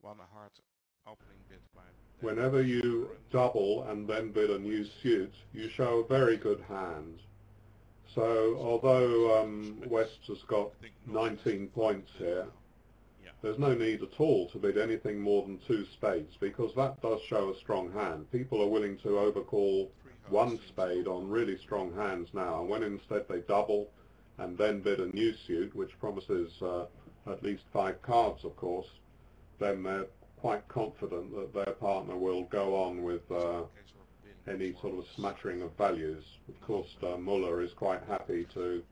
One heart opening bid by Whenever you double and then bid a new suit, you show a very good hand. So although um, West has got 19 points here, there's no need at all to bid anything more than two spades because that does show a strong hand. People are willing to overcall one spade on really strong hands now, and when instead they double and then bid a new suit, which promises uh, at least five cards, of course, then they're quite confident that their partner will go on with uh, any sort of smattering of values. Of course, uh, Muller is quite happy to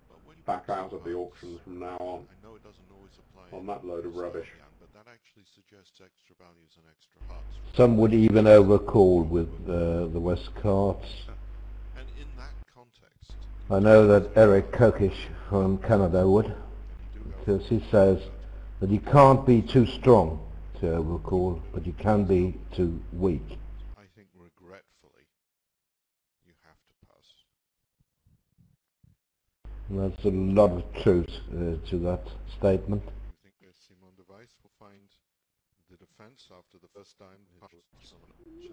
back out of the auction from now on I know it doesn't always apply on that load of rubbish. but that actually suggests extra values and extra hearts. Some would even overcall with uh, the West cards. And in that context, I know that Eric Kokish from Canada would, you do have because he says that you can't be too strong to overcall, but you can be too weak. I think regretfully, you have to pass. And there's a lot of truth uh, to that statement. You think that Simon de Wijs will find the defense after the first time?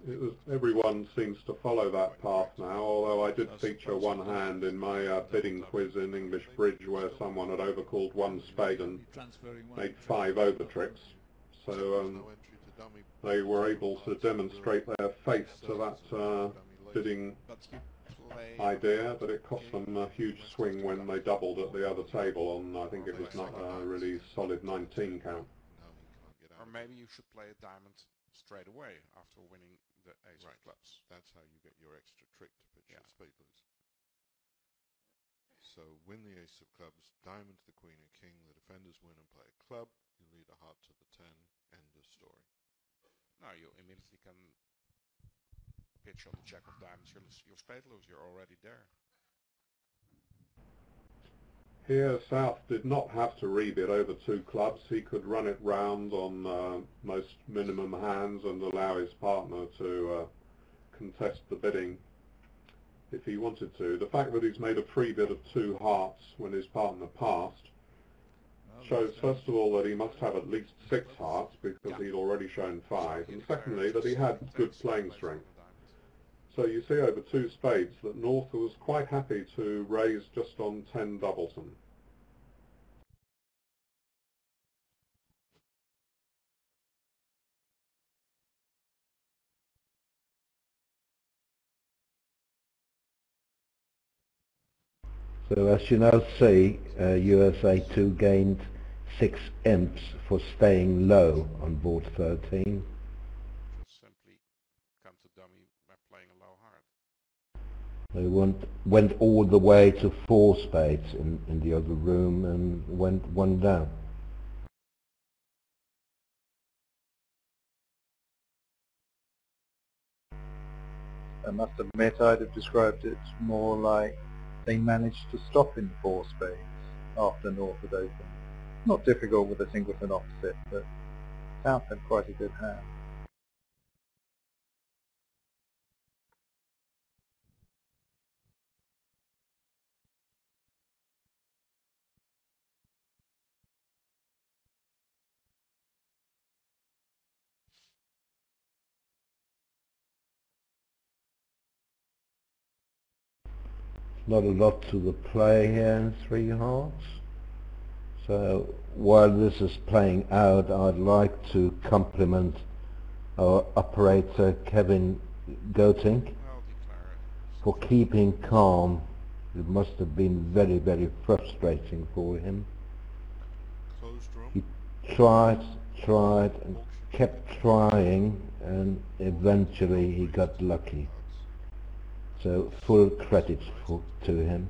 It was, everyone seems to follow that path now, although I did feature one hand in my uh, bidding quiz in English Bridge where someone had overcalled one spade and made five over tricks. So um, No entry to dummy. they were able to demonstrate their faith to that uh, bidding But you play idea, but it cost them a huge swing when they doubled at the other table on, I think it was not a really solid 19 count. No, he can't get or maybe you should play a diamond straight away after winning the ace Right. of clubs. That's how you get your extra trick to pitch Yeah. your spade loose. So win the ace of clubs, diamond to the queen and king, the defenders win and play a club, you lead a heart to the ten, end of story. Now you immediately can pitch on the jack of diamonds your, your spade loose. You're already there. Here, South did not have to rebid over two clubs. He could run it round on uh, most minimum hands and allow his partner to uh, contest the bidding if he wanted to. The fact that he's made a free bid of two hearts when his partner passed Well, shows first of all that he must have at least six hearts because Yeah. he'd already shown five, and secondly that he had good playing strength. So you see over two spades that North was quite happy to raise just on 10 doubleton. So as you now see, uh, USA 2 gained 6 imps for staying low on board 13. Just simply come to dummy by playing a low heart. They went, went all the way to 4 spades in, in the other room and went one down. I must admit I'd have described it more like they managed to stop in four spades after North had opened. Not difficult with a singleton opposite, but South had quite a good hand. Not a lot to the play here in three hearts. So while this is playing out, I'd like to compliment our operator Kevin Goetink for keeping calm. It must have been very, very frustrating for him. He tried, tried, and kept trying, and eventually he got lucky. So full credit for, to him.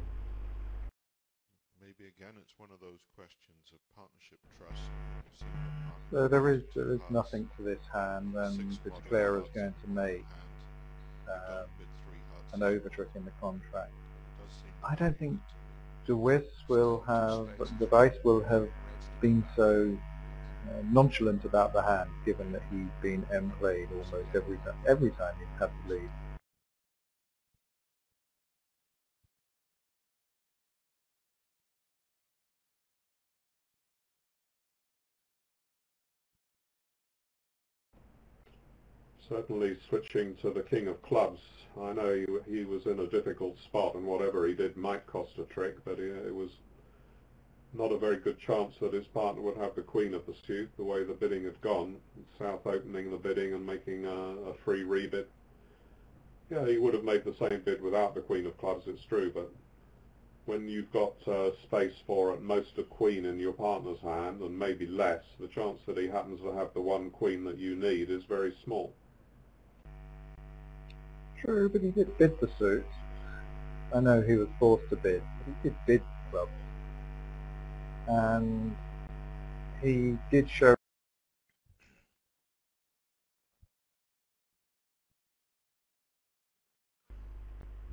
Maybe again it's one of those questions of partnership trust. You've seen the partner So there is there is nothing to this hand, and the declarer is going to make hand. Uh, don't bid three hearts an as overtrick in the contract. it does seem I don't think to DeWitt will have, De Wijs will have been so uh, nonchalant about the hand, given that he's been M played almost every time. Every time he's had the lead. Certainly switching to the king of clubs. I know he, he was in a difficult spot and whatever he did might cost a trick, but it was not a very good chance that his partner would have the queen of the suit the way the bidding had gone. South opening the bidding and making a, a free rebid. Yeah, he would have made the same bid without the queen of clubs, it's true, but when you've got uh, space for at most a queen in your partner's hand and maybe less, the chance that he happens to have the one queen that you need is very small. True, but he did bid the suit. I know he was forced to bid, but he did bid clubs. And he did show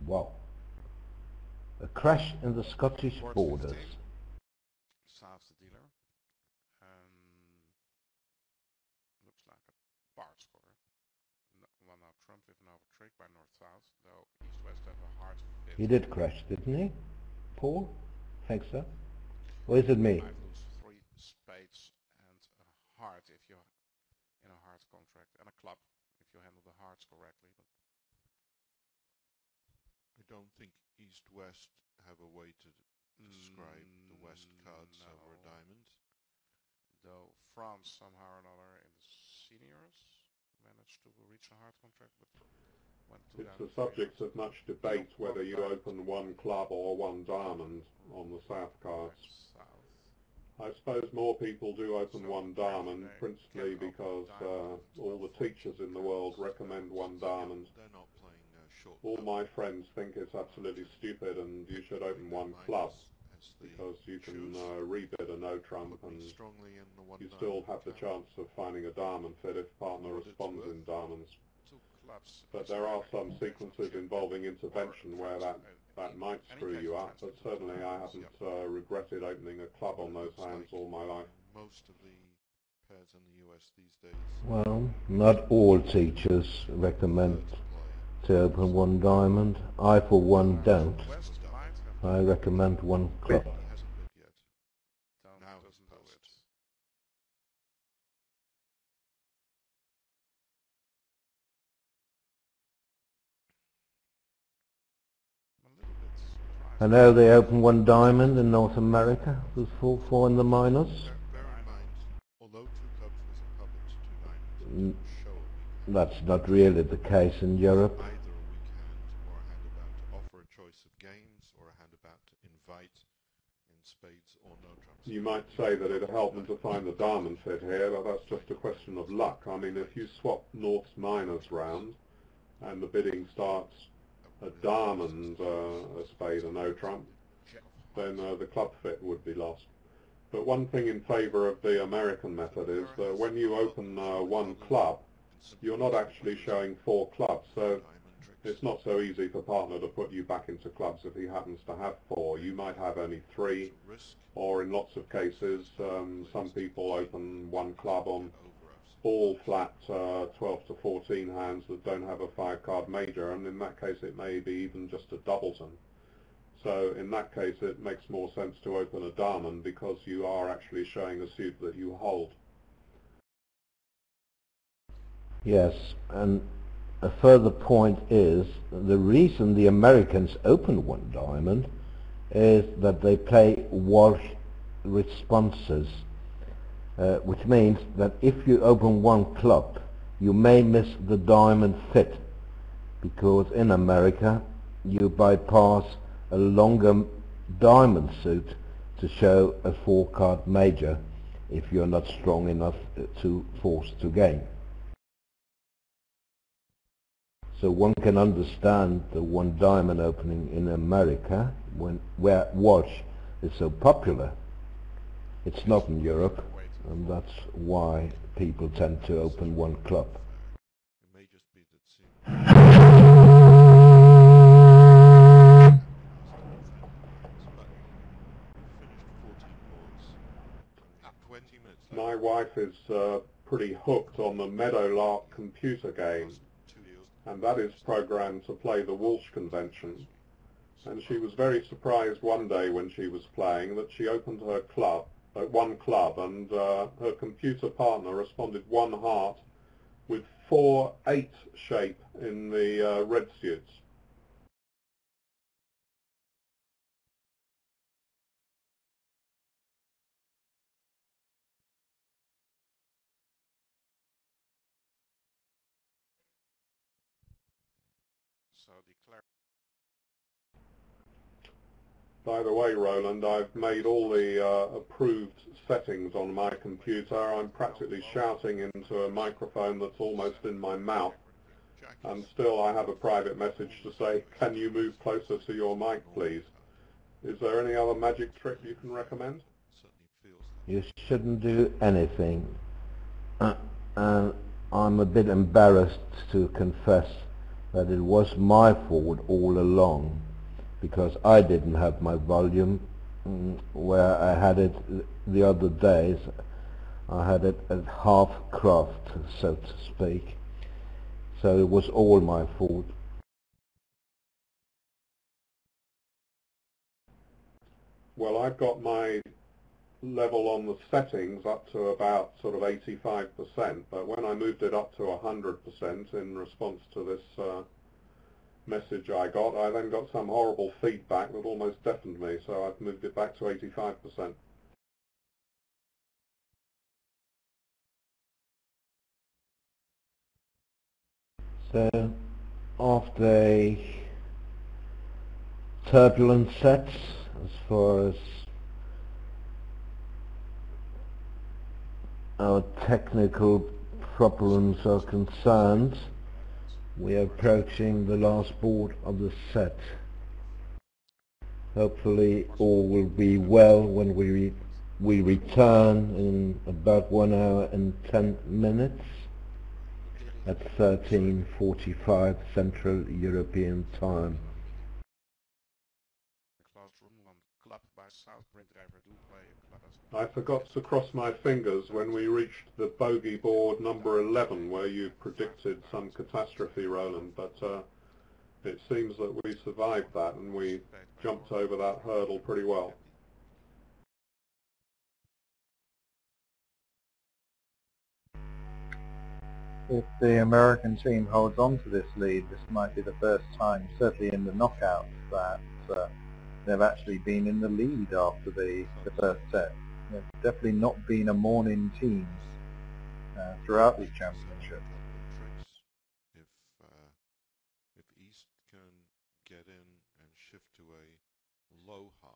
Wow. A crash in the Scottish borders. 15. South the dealer. Um, looks like a bar score. N- One now Trump with an overtrick by North-South, though East-West have a hard fifth. He did crash, didn't he? Paul? Thanks, sir. Or is it me? I lose three spades and a heart if you're in a hard contract, and a club if you handle the hearts correctly. But I don't think East-West have a way to describe mm, the West cards over a diamond. though France somehow or another in the seniors managed to reach a hard contract, but went to It's the subject of much debate whether you open one club or one diamond on the South cards. South. I suppose more people do open one diamond, principally because uh, all the teachers in the world recommend one diamond. They're not playing uh, short. All my friends think it's absolutely stupid and you should open one club as the because you can choose. uh, rebid a no trump and strongly in the one you still have the chance of finding a diamond fit if partner responds in diamonds. But there are some sequences involving intervention where that, that might screw you up, but certainly I haven't uh, regretted opening a club on those hands all my life. Most of the pairs in the US these days. Well, not all teachers recommend to to open one diamond. I for one don't. I recommend one club. I know they opened one diamond in North America. There's four four in the minors. That's not really the case in Europe. You might say that it helped them to find the diamond fit here, but that's just a question of luck. I mean, if you swap North's minors round and the bidding starts a diamond, uh, a spade, a no trump, then uh, the club fit would be lost. But one thing in favour of the American method is that when you open uh, one club, you're not actually showing four clubs, so. It's not so easy for partner to put you back into clubs if he happens to have four. You might have only three, or in lots of cases, um, some people open one club on all flat uh, 12 to 14 hands that don't have a five card major and in that case it may be even just a doubleton. So in that case it makes more sense to open a diamond because you are actually showing a suit that you hold. Yes, and a further point is the reason the Americans open one diamond is that they play Walsh responses, uh, which means that if you open one club, you may miss the diamond fit, because in America you bypass a longer diamond suit to show a four-card major if you're not strong enough to force to game. So one can understand the one diamond opening in America when where Walsh is so popular. It's not in Europe, and that's why people tend to open one club. It may just be that seeing but finished 14 balls. 20 minutes left. My wife is uh, pretty hooked on the Meadowlark computer game. And that is programmed to play the Walsh convention. And she was very surprised one day when she was playing that she opened her club, uh, one club, and uh, her computer partner responded one heart with four eight shape in the uh, red suits. By the way, Roland, I've made all the uh, approved settings on my computer. I'm practically shouting into a microphone that's almost in my mouth. And still I have a private message to say, can you move closer to your mic, please? Is there any other magic trick you can recommend? You shouldn't do anything. Uh, and I'm a bit embarrassed to confess that it was my fault all along because I didn't have my volume mm, where I had it the other days. I had it at half craft, so to speak. So it was all my fault. Well, I've got my level on the settings up to about sort of 85%, but when I moved it up to 100% in response to this uh, message I got, I then got some horrible feedback that almost deafened me, so I've moved it back to 85%. So after a turbulent set as far as our technical problems are concerned, we are approaching the last board of the set. Hopefully all will be well when we re- we return in about one hour and ten minutes at 13.45 Central European Time. classroom on club by South Brink Drijver do play a club as I forgot to cross my fingers when we reached the bogey board number 11 where you predicted some catastrophe, Roland, but uh, it seems that we survived that and we jumped over that hurdle pretty well. If the American team holds on to this lead, this might be the first time, certainly in the knockout, that uh, they've actually been in the lead after the, the first set. They've definitely not been a morning team uh, throughout these championships. Tricks. If East can get in and shift to a low heart,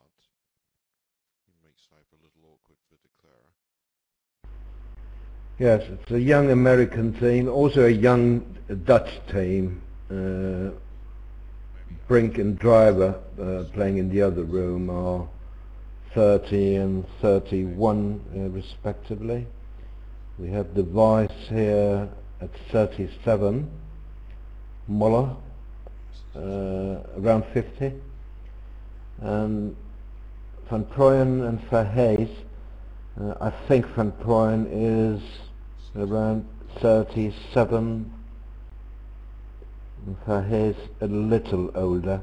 he makes life a little awkward for De Clara. Yes, it's a young American team, also a young Dutch team. Uh, Brink and Drijver uh, playing in the other room are 30 and 31 uh, respectively. We have De Wijs here at 37, Muller uh, around 50, and Van Prooijen and Verhees, uh, I think Van Prooijen is around 37, and Verhees a little older.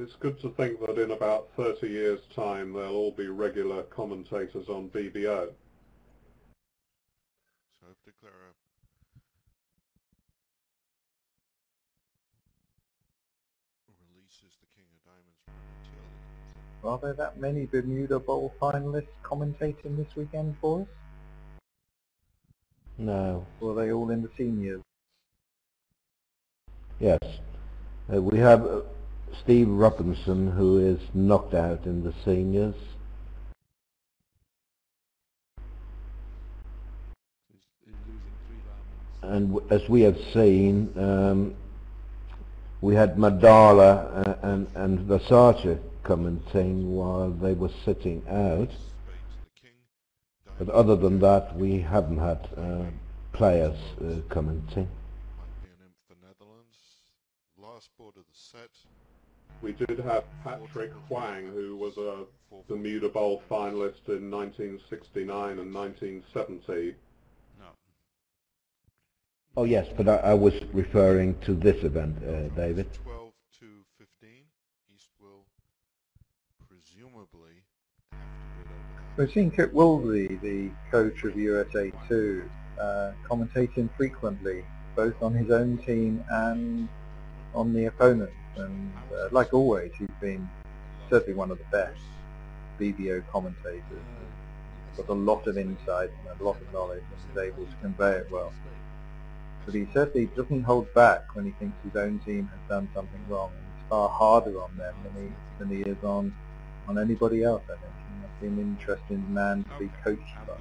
It's good to think that in about 30 years' time they'll all be regular commentators on BBO. So if declarer releases the King of Diamonds prematurely, Are there that many Bermuda Bowl finalists commentating this weekend for us? No. Or are they all in the seniors? Yes. Uh, we have uh, Steve Robinson who is knocked out in the seniors. And as we have seen, um, we had Madala uh, and, and Versace commenting while they were sitting out. But other than that, we haven't had uh, players uh, commenting. might be an imp for Netherlands. Last board of the set. We did have Patrick Huang, who was a Bermuda Bowl finalist in 1969 and 1970. No. Oh yes, but I, I was referring to this event, uh, David. 12 to 15. East will presumably have to bid over that. We've seen Kit Woolsey, the coach of USA 2, uh, commentating frequently, both on his own team and on the opponents. And uh, like always, he's been certainly one of the best BBO commentators. Got a lot of insight and a lot of knowledge and is able to convey it well. But he certainly doesn't hold back when he thinks his own team has done something wrong. He's far harder on them than he, than he is on, on anybody else, I think. He must be an interesting man to be coached by.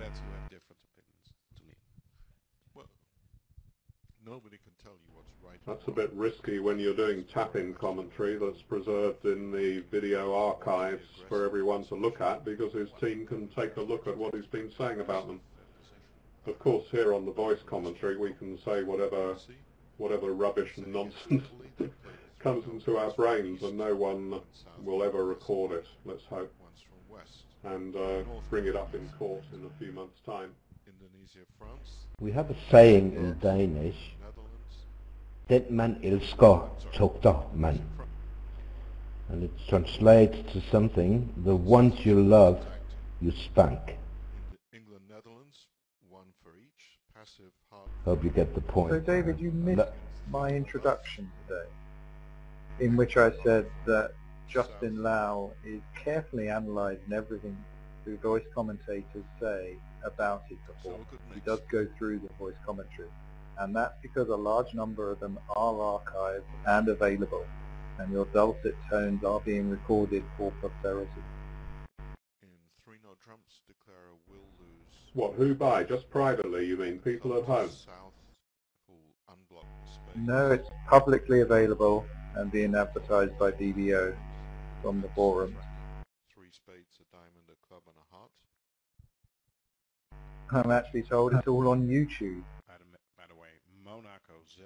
glad That's a bit risky when you're doing tap-in commentary that's preserved in the video archives for everyone to look at because his team can take a look at what he's been saying about them. Of course, here on the voice commentary we can say whatever whatever rubbish and nonsense comes into our brains and no one will ever record it, let's hope, and uh, bring it up in court in a few months' time. We have a saying in Danish, den man elsker tukter man. And it translates to something, the ones you love, you spank. Eng- England, Netherlands, one for each. Passive, hard. Hope you get the point. So David, you missed That- my introduction today, in which I said that Justin Lall is carefully analysing everything the voice commentators say about his performance. He does go through the voice commentary, and that's because a large number of them are archived and available, and your dulcet tones are being recorded for posterity. In three no trumps, declarer will lose. What, who by? Just privately, you mean? People at home? South, who'll space. No, it's publicly available and being advertised by BBO from the forum. Three spades, a diamond, a club, and a heart. I'm actually told it's all on YouTube. By the, m- by the way, Monaco Z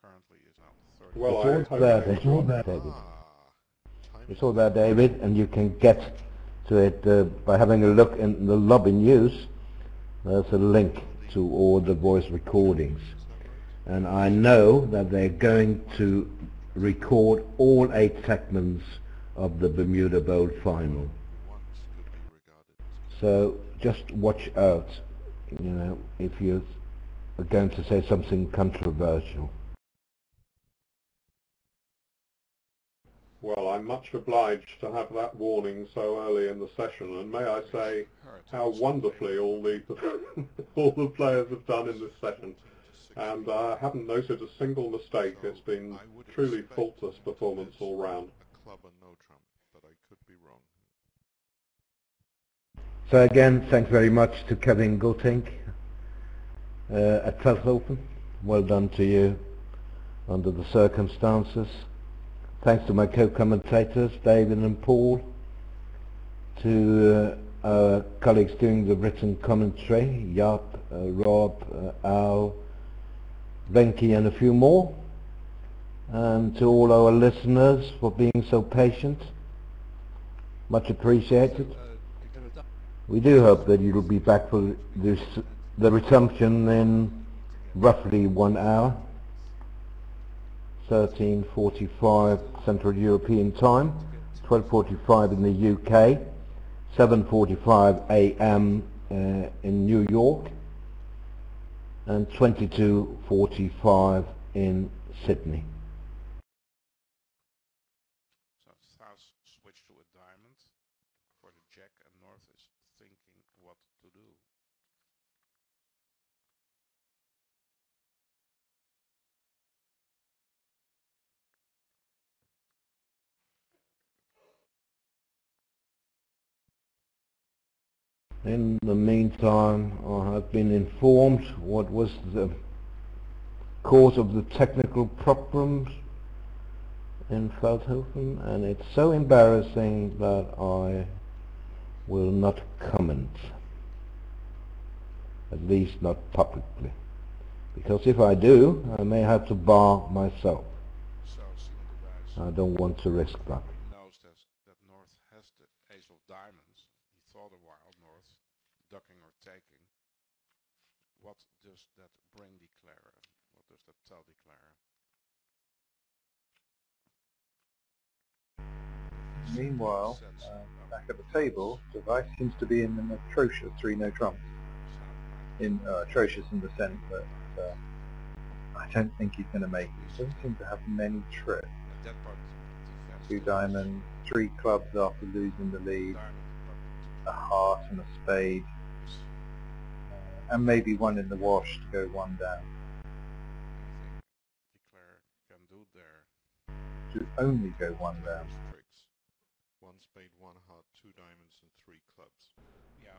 currently is now 30. Well, It's I all there, it's all there, David. Ah, It's all there, David, and you can get to it uh, by having a look in the lobby news. There's a link to all the voice recordings. And I know that they're going to record all eight segments of the Bermuda Bowl final. once could be regarded as So just watch out, you know, if you are going to say something controversial. Well, I'm much obliged to have that warning so early in the session, and may I say how wonderfully all the all the players have done in this session. And I haven't noted a single mistake. It's been truly faultless performance all round. Club and no trump, but I could be wrong. So again, thanks very much to Kevin Gultink uh, at Veldhoven. Well done to you under the circumstances. Thanks to my co-commentators, David and Paul, to uh, our colleagues doing the written commentary, Jaap, uh, Rob, uh, Al, Venki and a few more, and to all our listeners for being so patient. Much appreciated. We do hope that you'll be back for this, the resumption in roughly one hour. 13.45 Central European Time, 12.45 in the UK, 7.45 AM uh, in New York, and 22.45 in Sydney. So South switched to a diamond for the jack and North is thinking what to do. In the meantime, I have been informed what was the cause of the technical problems in Veldhoven, and it's so embarrassing that I will not comment, at least not publicly. Because if I do, I may have to bar myself. So seeing the dice I don't want to risk that, that North has the ace of diamonds. He thought a while North ducking or taking. What does that bring declare? What does that tell declare? Meanwhile, uh, back at the table, De Wijs seems to be in an atrocious three no trumps. In uh, atrocious in the sense that uh, I don't think he's going to make it. He doesn't seem to have many tricks. And that part defense Two diamonds, three clubs after losing the lead, a heart and a spade, uh, and maybe one in the wash to go one down. anything declare can do. To only go one down. Tricks. One spade, one heart, two diamonds, and three clubs. Yeah.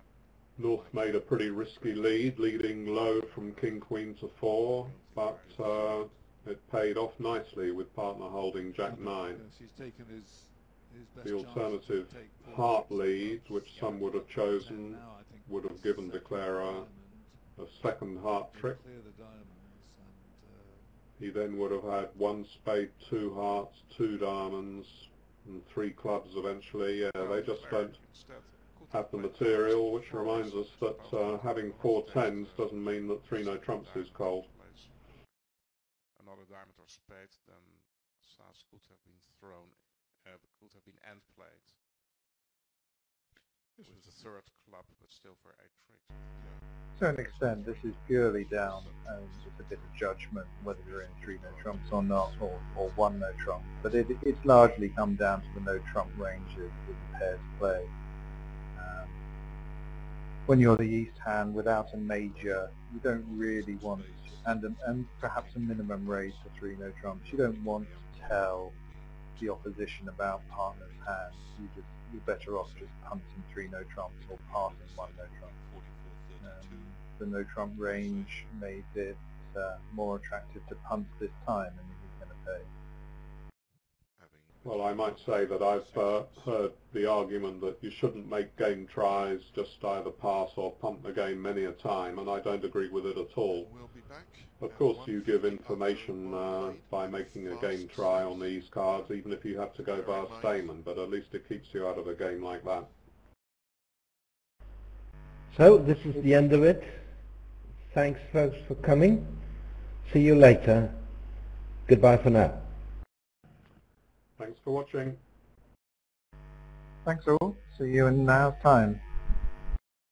North made a pretty risky lead, leading low from King Queen to four, but uh, it paid off nicely with partner holding Jack nine. Yes, he's taken his, his best The alternative heart lead, which some would have chosen, now I think would have given declarer a second heart trick. Clear the diamonds and He then would have had one spade, two hearts, two diamonds, and three clubs eventually. Yeah, they just don't have the material, which reminds us that uh, having both four spades, tens doesn't mean that three no trumps is diamond cold. Another diamond or spade, then Saas could have been thrown, uh, could have been end played. This with was the third club, but still for eight tricks. To an extent, this is purely down and just a bit of judgment whether you're in three no trumps or not, or, or one no trump. But it, it's largely come down to the no trump ranges with the pairs play. Um, when you're the east hand without a major, you don't really want, and and perhaps a minimum raise for three no trumps. You don't want to tell the opposition about partner's hands. You just you're better off just punting three no trumps or passing one no trump. Um, the no trump range made it uh, more attractive to punt this time, and he's going to pay. Having Well, I might say that I've uh, heard the argument that you shouldn't make game tries, just either pass or pump the game many a time, and I don't agree with it at all. We'll be back. Of course, you give information uh, by making a game try on these cards, even if you have to go Very via nice. Stamen, but at least it keeps you out of a game like that. So this is the end of it. Thanks folks for coming. See you later. Goodbye for now. Thanks for watching. Thanks all. See you in an hour's time.